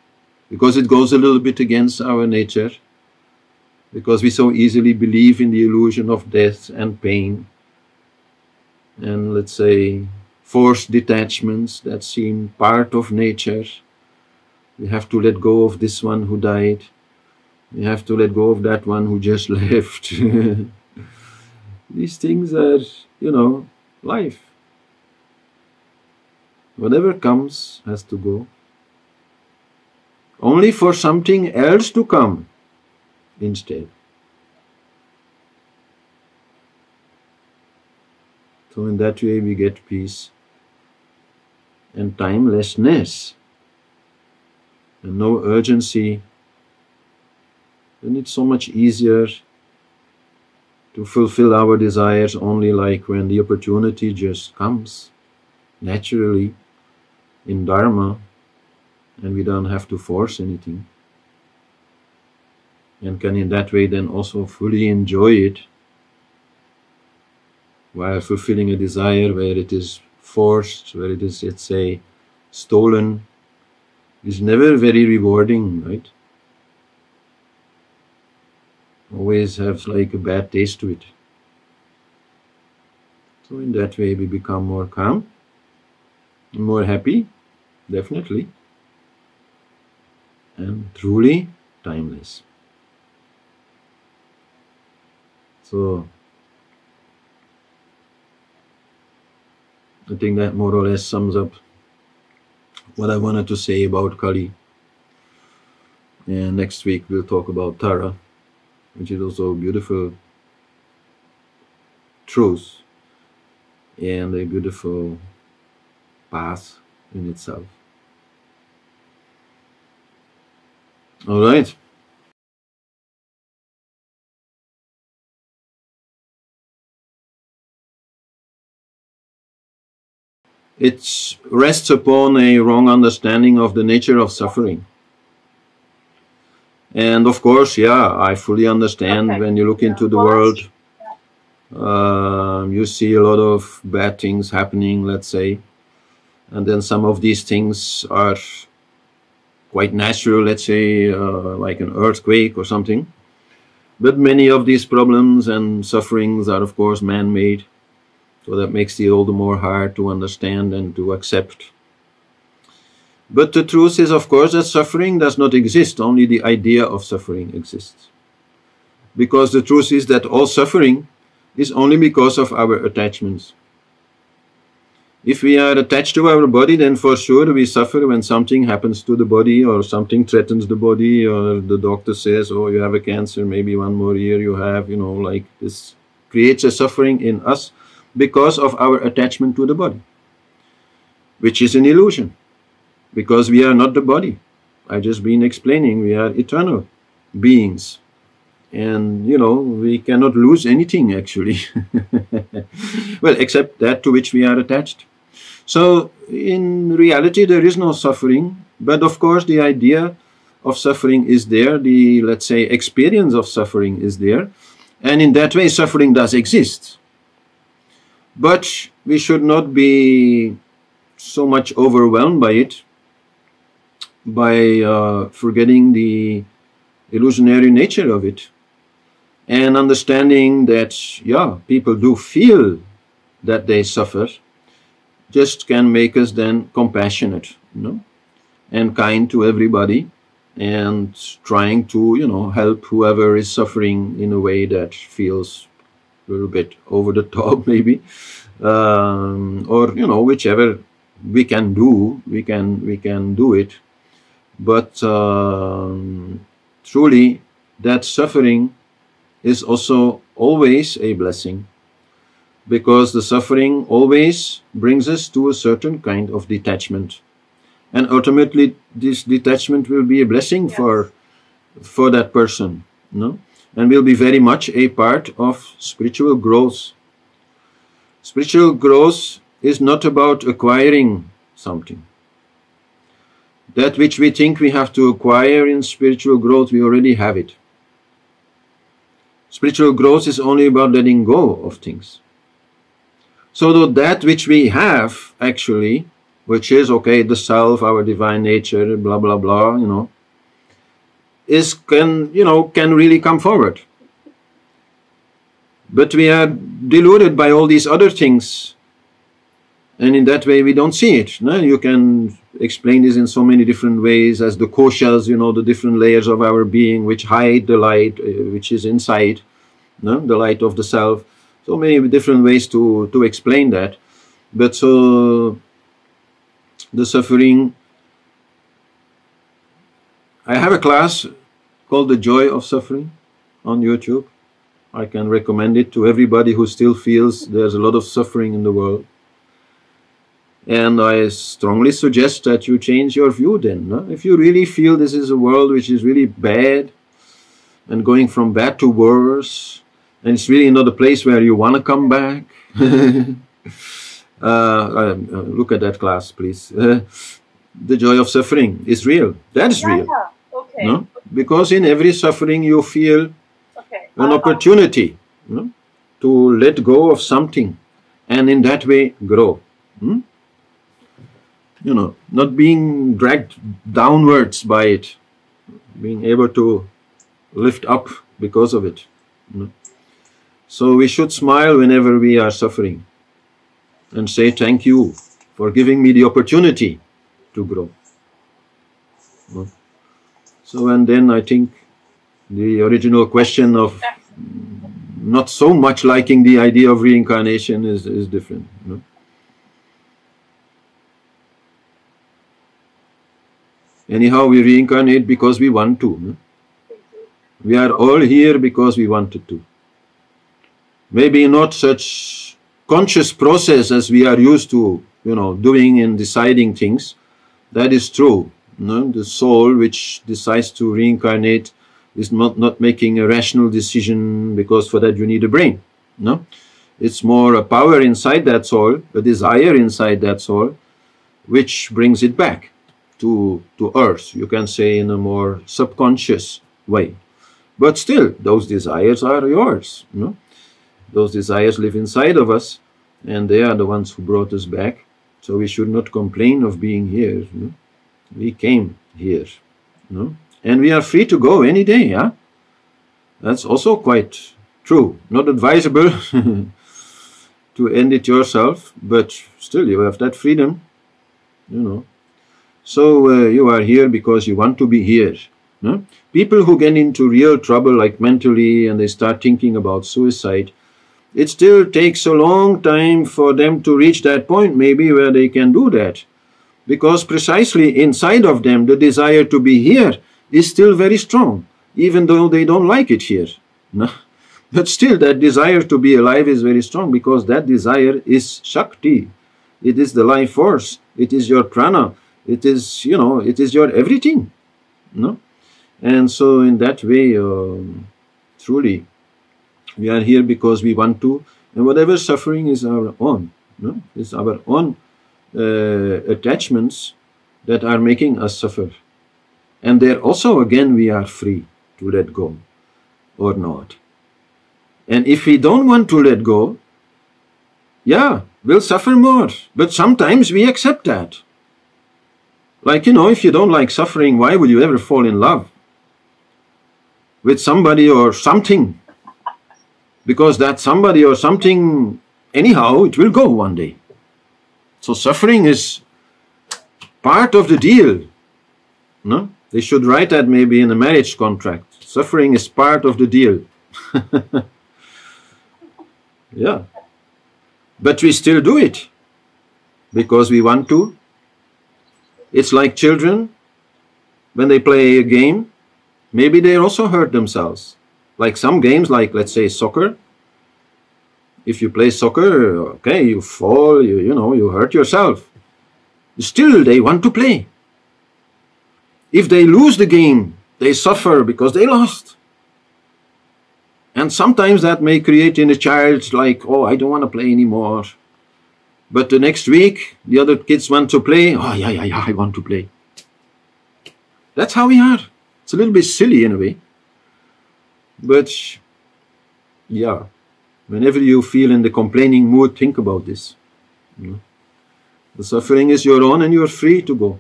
because it goes a little bit against our nature because we so easily believe in the illusion of death and pain and let's say forced detachments that seem part of nature. We have to let go of this one who died. We have to let go of that one who just left. These things are, you know, life. Whatever comes has to go. Only for something else to come instead. So, in that way, we get peace and timelessness and no urgency. Then it's so much easier to fulfill our desires only like when the opportunity just comes naturally in Dharma and we don't have to force anything. And can in that way then also fully enjoy it while fulfilling a desire where it is forced, where it is, let's say, stolen, is never very rewarding, right? Always has like a bad taste to it. So, in that way, we become more calm, more happy, definitely, and truly timeless. So, I think that more or less sums up what I wanted to say about Kali. And next week we'll talk about Tara, which is also a beautiful truth and a beautiful path in itself. All right. It rests upon a wrong understanding of the nature of suffering. And of course, yeah, I fully understand okay. when you look into the world, uh, you see a lot of bad things happening, let's say. And then some of these things are quite natural, let's say, uh, like an earthquake or something. But many of these problems and sufferings are, of course, man made. So that makes it all the more hard to understand and to accept. But the truth is, of course, that suffering does not exist, only the idea of suffering exists. Because the truth is that all suffering is only because of our attachments. If we are attached to our body, then for sure we suffer when something happens to the body or something threatens the body or the doctor says, oh, you have a cancer, maybe one more year you have, you know, like this creates a suffering in us because of our attachment to the body, which is an illusion, because we are not the body. I've just been explaining we are eternal beings. And you know, we cannot lose anything actually. well, except that to which we are attached. So, in reality, there is no suffering, but of course, the idea of suffering is there, the let's say experience of suffering is there, and in that way, suffering does exist. But we should not be so much overwhelmed by it, by uh, forgetting the illusionary nature of it, and understanding that, yeah, people do feel that they suffer, just can make us then compassionate, you know, and kind to everybody, and trying to, you know, help whoever is suffering in a way that feels a little bit over the top maybe. Um, or you know whichever we can do we can we can do it. But um, truly that suffering is also always a blessing. Because the suffering always brings us to a certain kind of detachment. And ultimately this detachment will be a blessing Yes. for for that person no and will be very much a part of spiritual growth. Spiritual growth is not about acquiring something. That which we think we have to acquire in spiritual growth we already have it. Spiritual growth is only about letting go of things. So that that which we have actually which is okay the self our divine nature blah blah blah you know is can you know can really come forward but we are deluded by all these other things and in that way we don't see it no? you can explain this in so many different ways as the koshas you know the different layers of our being which hide the light uh, which is inside no? the light of the self so many different ways to to explain that but so the suffering i have a class called the joy of suffering on youtube i can recommend it to everybody who still feels there's a lot of suffering in the world and I strongly suggest that you change your view then. no? If you really feel this is a world which is really bad and going from bad to worse, and it's really not a place where you want to come back, uh, um, uh, look at that class, please. Uh, the joy of suffering is real. That is Yeah, real. Okay. No? Because in every suffering you feel Okay. an Uh, opportunity no? to let go of something and in that way grow. hmm? You know, not being dragged downwards by it, being able to lift up because of it. you know. So we should smile whenever we are suffering and say thank you for giving me the opportunity to grow. So, and then I think the original question of not so much liking the idea of reincarnation is, is different. you know. Anyhow, we reincarnate because we want to. no? We are all here because we wanted to. Maybe not such conscious process as we are used to, you know, doing and deciding things. That is true. No? The soul which decides to reincarnate is not, not making a rational decision because for that you need a brain. No? It's more a power inside that soul, a desire inside that soul, which brings it back to, to earth, you can say in a more subconscious way. But still, those desires are yours. No? Those desires live inside of us, and they are the ones who brought us back. So we should not complain of being here. We came here. No? And we are free to go any day, yeah? That's also quite true. Not advisable to end it yourself, but still you have that freedom, you know. So uh, you are here because you want to be here. no? People who get into real trouble, like mentally, and they start thinking about suicide, it still takes a long time for them to reach that point, maybe where they can do that. Because precisely inside of them, the desire to be here is still very strong, even though they don't like it here. No? But still, that desire to be alive is very strong because that desire is Shakti. It is the life force. It is your prana. It is, you know, it is your everything. No? And so, in that way, um, truly, we are here because we want to, and whatever suffering is our own. No? It's our own uh, attachments that are making us suffer. And there also, again, we are free to let go or not. And if we don't want to let go, yeah, we'll suffer more. But sometimes we accept that. Like, you know, if you don't like suffering, why would you ever fall in love with somebody or something? Because that somebody or something, anyhow, it will go one day. So suffering is part of the deal. No? They should write that maybe in a marriage contract. Suffering is part of the deal. yeah. But we still do it because we want to. It's like children. when they play a game, maybe they also hurt themselves. Like some games, like let's say soccer. If you play soccer, okay, you fall, you, you know, you hurt yourself. Still, they want to play. If they lose the game, they suffer because they lost. And sometimes that may create in a child like, oh, I don't want to play anymore. But the next week, the other kids want to play. Oh, yeah, yeah, yeah, I want to play. That's how we are. It's a little bit silly in a way. But, yeah, whenever you feel in the complaining mood, think about this. You know? The suffering is your own and you're free to go.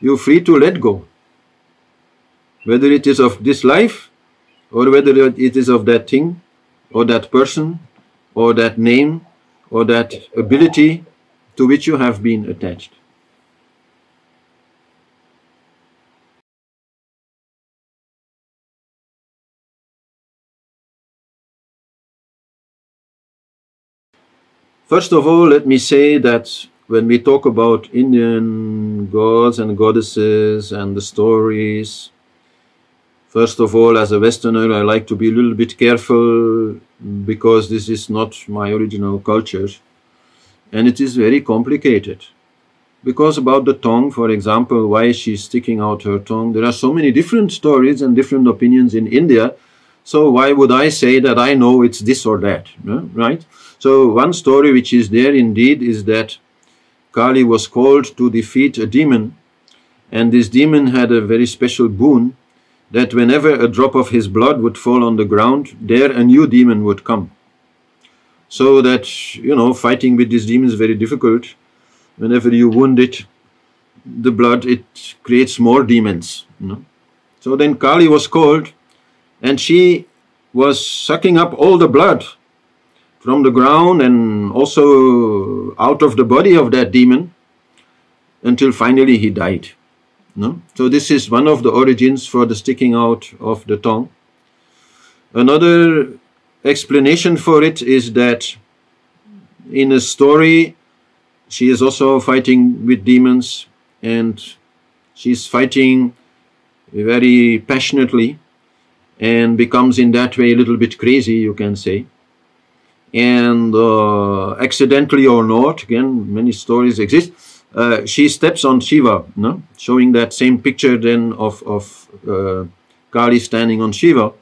You're free to let go. Whether it is of this life, or whether it is of that thing, or that person, or that name, or that ability to which you have been attached. First of all, let me say that when we talk about Indian gods and goddesses and the stories, first of all, as a Westerner, I like to be a little bit careful because this is not my original culture and it is very complicated. Because about the tongue, for example, why she's sticking out her tongue, there are so many different stories and different opinions in India. So why would I say that I know it's this or that, right? So one story which is there indeed is that Kali was called to defeat a demon and this demon had a very special boon that whenever a drop of his blood would fall on the ground, there a new demon would come. So that, you know, fighting with this demon is very difficult. Whenever you wound it, the blood, it creates more demons. You know? So then Kali was called and she was sucking up all the blood from the ground and also out of the body of that demon until finally he died. No? So this is one of the origins for the sticking out of the tongue. Another explanation for it is that in a story she is also fighting with demons and she's fighting very passionately and becomes in that way a little bit crazy you can say and uh, accidentally or not again many stories exist uh, she steps on Shiva, no? showing that same picture then of, of uh, Kali standing on Shiva.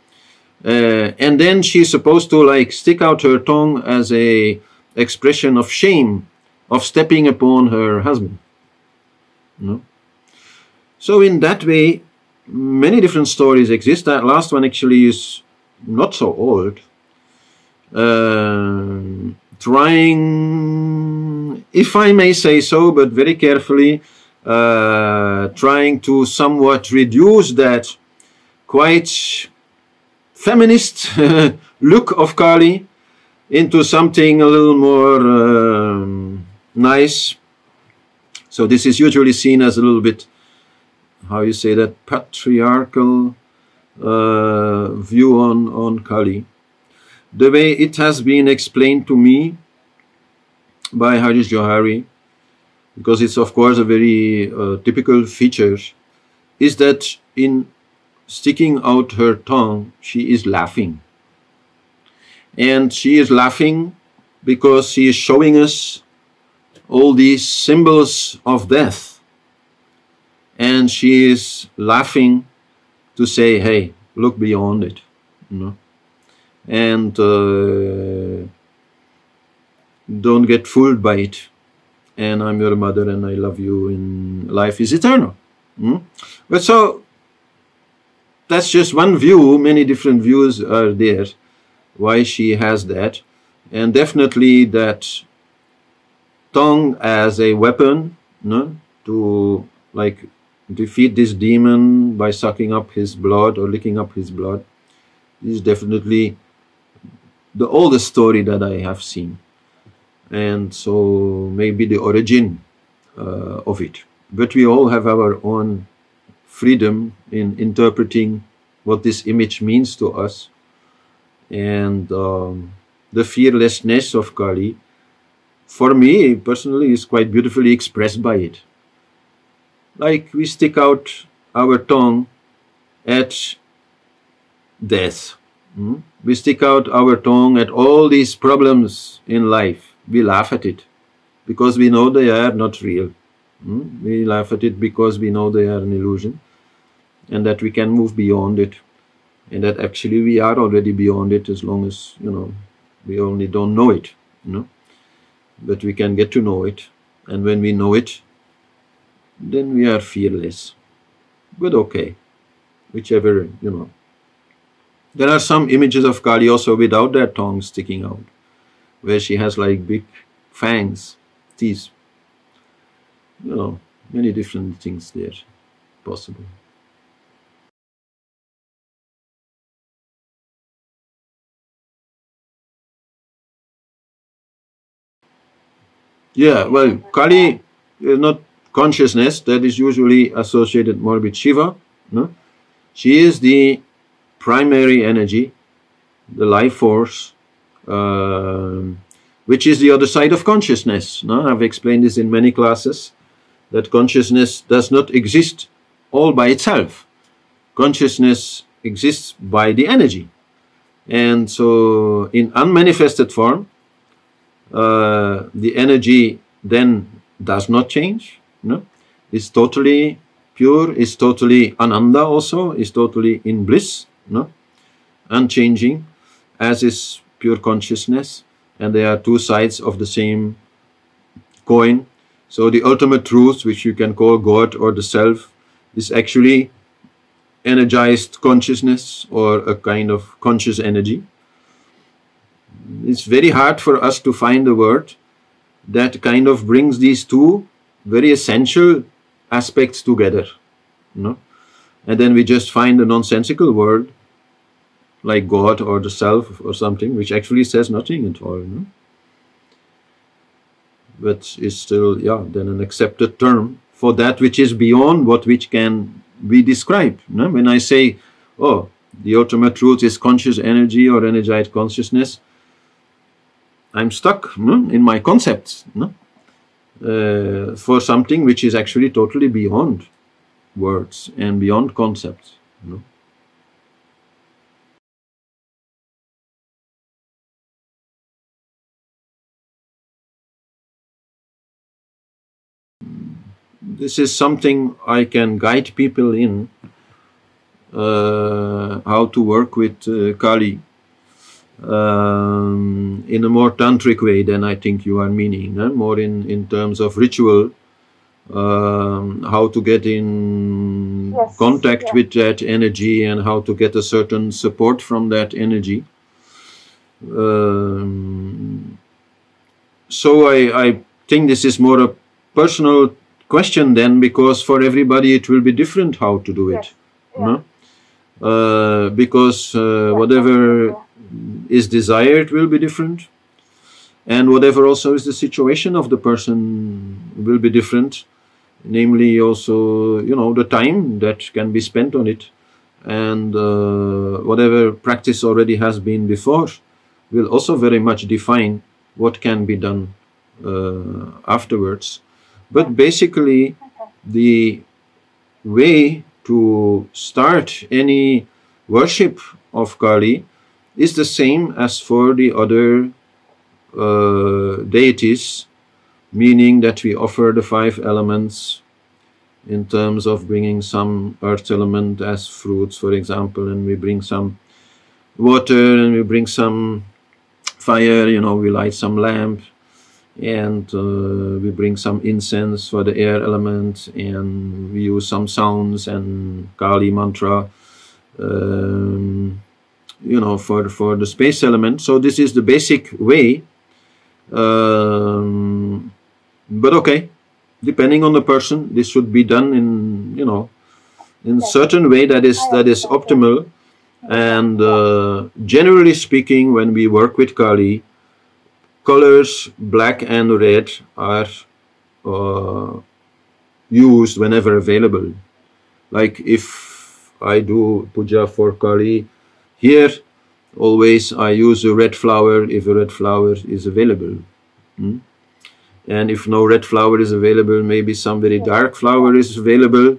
Uh, and then she's supposed to like stick out her tongue as a expression of shame of stepping upon her husband. No? So in that way, many different stories exist. That last one actually is not so old. Uh, trying, if I may say so, but very carefully, uh, trying to somewhat reduce that quite feminist look of Kali into something a little more um, nice. So this is usually seen as a little bit, how you say that, patriarchal uh, view on, on Kali the way it has been explained to me by Harish Johari, because it's of course a very uh, typical feature, is that in sticking out her tongue, she is laughing. And she is laughing because she is showing us all these symbols of death. And she is laughing to say, hey, look beyond it. You know? And uh, don't get fooled by it. And I'm your mother and I love you and life is eternal. Hmm? But so that's just one view, many different views are there why she has that. And definitely that tongue as a weapon no, to like defeat this demon by sucking up his blood or licking up his blood is definitely the oldest story that I have seen. And so maybe the origin uh, of it. But we all have our own freedom in interpreting what this image means to us. And um, the fearlessness of Kali, for me personally, is quite beautifully expressed by it. Like we stick out our tongue at death. Hmm? We stick out our tongue at all these problems in life. We laugh at it because we know they are not real. Hmm? We laugh at it because we know they are an illusion and that we can move beyond it and that actually we are already beyond it as long as, you know, we only don't know it, you know. But we can get to know it and when we know it, then we are fearless. But okay, whichever, you know. There are some images of Kali also without their tongue sticking out, where she has like big fangs, teeth. You know, many different things there possible. Yeah, well, Kali is not consciousness, that is usually associated more with Shiva. No? She is the primary energy, the life force, uh, which is the other side of consciousness. No? I've explained this in many classes, that consciousness does not exist all by itself. Consciousness exists by the energy. And so in unmanifested form, uh, the energy then does not change, no? Is totally pure, is totally ananda also, is totally in bliss, no? Unchanging, as is pure consciousness, and they are two sides of the same coin. So the ultimate truth, which you can call God or the self, is actually energized consciousness or a kind of conscious energy it's very hard for us to find a word that kind of brings these two very essential aspects together. You know? And then we just find a nonsensical word like God or the self or something, which actually says nothing at all. But is still, yeah, then an accepted term for that which is beyond what which can be described. When I say, oh, the ultimate truth is conscious energy or energized consciousness, I'm stuck in my concepts uh, for something which is actually totally beyond words and beyond concepts. No. This is something I can guide people in uh, how to work with uh, Kali um, in a more tantric way than I think you are meaning, eh? more in, in terms of ritual, um, how to get in yes, contact yeah. with that energy and how to get a certain support from that energy. Um, so I, I think this is more a personal question then because for everybody it will be different how to do it. Yes. Yeah. No? Uh, because uh, whatever is desired will be different and whatever also is the situation of the person will be different. Namely also you know the time that can be spent on it. And uh, whatever practice already has been before will also very much define what can be done uh, afterwards. But basically the way to start any worship of Kali is the same as for the other deities, meaning that we offer the five elements in terms of bringing some earth element as fruits, for example, and we bring some water and we bring some fire, you know, we light some lamp and uh, we bring some incense for the air element and we use some sounds and Kali mantra. Um, you know, for, for the space element. So this is the basic way. Um, but okay, depending on the person, this should be done in, you know, in certain way that is that is optimal. And uh, generally speaking, when we work with Kali, colors black and red are uh, used whenever available. Like if I do puja for Kali, here, always I use a red flower if a red flower is available. Hmm? And if no red flower is available, maybe some very dark flower is available.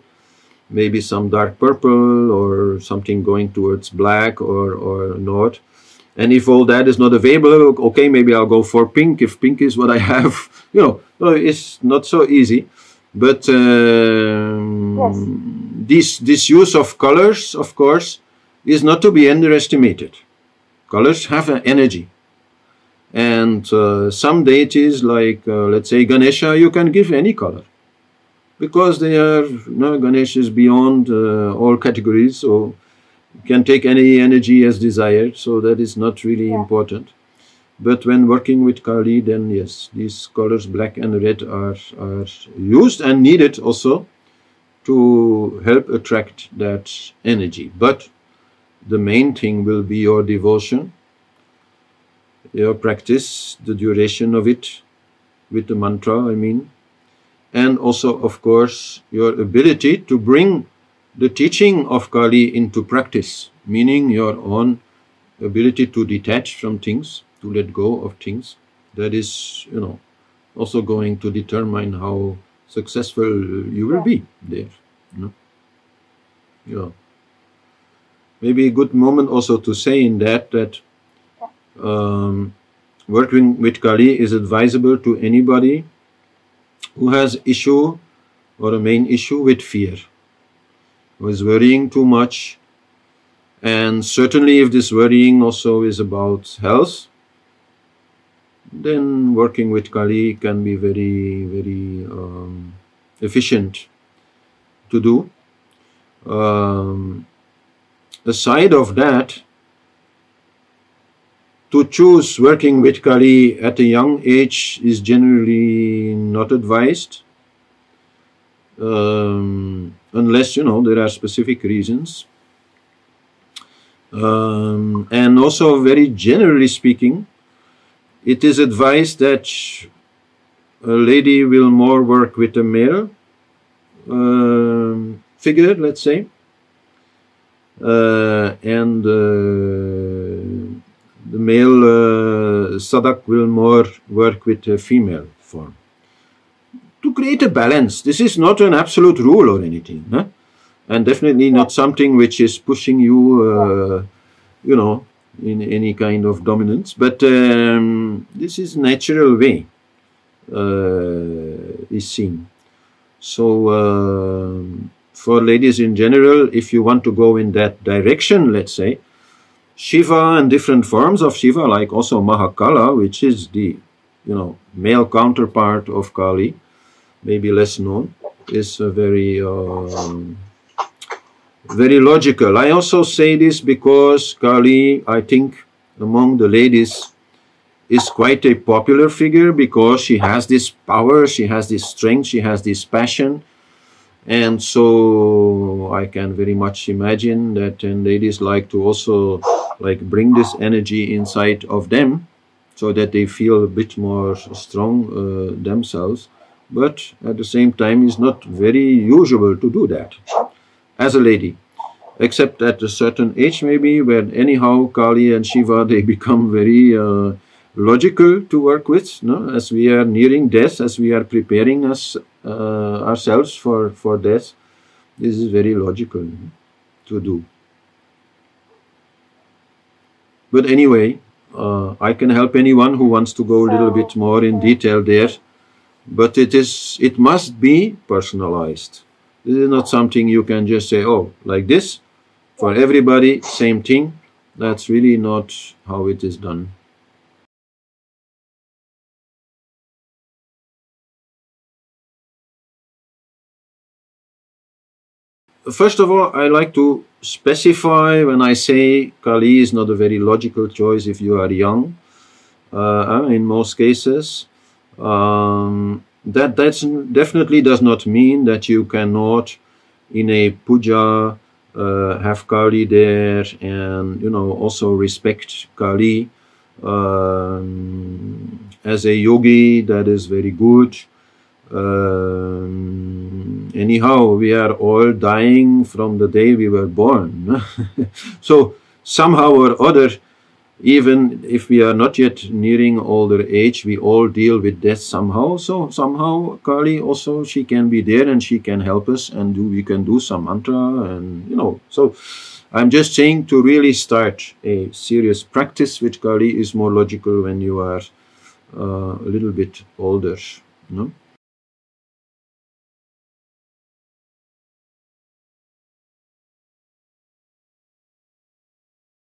maybe some dark purple or something going towards black or, or not. And if all that is not available, okay, maybe I'll go for pink if pink is what I have. You know, it's not so easy. But um, yes. this, this use of colors, of course, is not to be underestimated. Colors have an energy. And uh, some deities, like uh, let's say Ganesha, you can give any color because they are you know, Ganesha is beyond uh, all categories, so you can take any energy as desired. So that is not really yeah. important. But when working with Kali, then yes, these colors black and red are are used and needed also to help attract that energy. But the main thing will be your devotion your practice, the duration of it, with the mantra, I mean, and also, of course, your ability to bring the teaching of Kali into practice, meaning your own ability to detach from things, to let go of things. That is, you know, also going to determine how successful you will be there. You know? Yeah. Maybe a good moment also to say in that that um, working with Kali is advisable to anybody who has issue or a main issue with fear, who is worrying too much, and certainly if this worrying also is about health, then working with Kali can be very, very um, efficient to do. Um, aside of that, to choose working with Kali at a young age is generally not advised um, unless you know there are specific reasons. Um, and also very generally speaking it is advised that a lady will more work with a male uh, figure let's say and uh, the male uh, sadhak will more work with a female form. To create a balance, this is not an absolute rule or anything, huh? and definitely not something which is pushing you, uh, you know, in any kind of dominance, but um, this is natural way uh, is seen. So, uh, for ladies in general, if you want to go in that direction, let's say, Shiva and different forms of Shiva, like also Mahakala, which is the you know male counterpart of Kali, maybe less known, is very um, very logical. I also say this because Kali, I think, among the ladies, is quite a popular figure because she has this power, she has this strength, she has this passion, and so I can very much imagine that and ladies like to also like bring this energy inside of them so that they feel a bit more strong uh, themselves but at the same time it's not very usual to do that as a lady except at a certain age maybe where anyhow Kali and Shiva they become very uh, logical to work with no? as we are nearing death as we are preparing us uh, ourselves for for death this is very logical to do but anyway, uh, I can help anyone who wants to go a little bit more in detail there. But it is, it must be personalized. This is not something you can just say, oh, like this, for everybody, same thing. That's really not how it is done. First of all, I like to specify when I say Kali is not a very logical choice if you are young, uh, in most cases. Um, that definitely does not mean that you cannot, in a puja, uh, have Kali there and you know also respect Kali. Um, as a yogi, that is very good. Um, anyhow, we are all dying from the day we were born. so somehow or other, even if we are not yet nearing older age, we all deal with death somehow. So somehow Kali also she can be there and she can help us and do we can do some mantra and you know. So I'm just saying to really start a serious practice with Kali is more logical when you are uh, a little bit older. You know?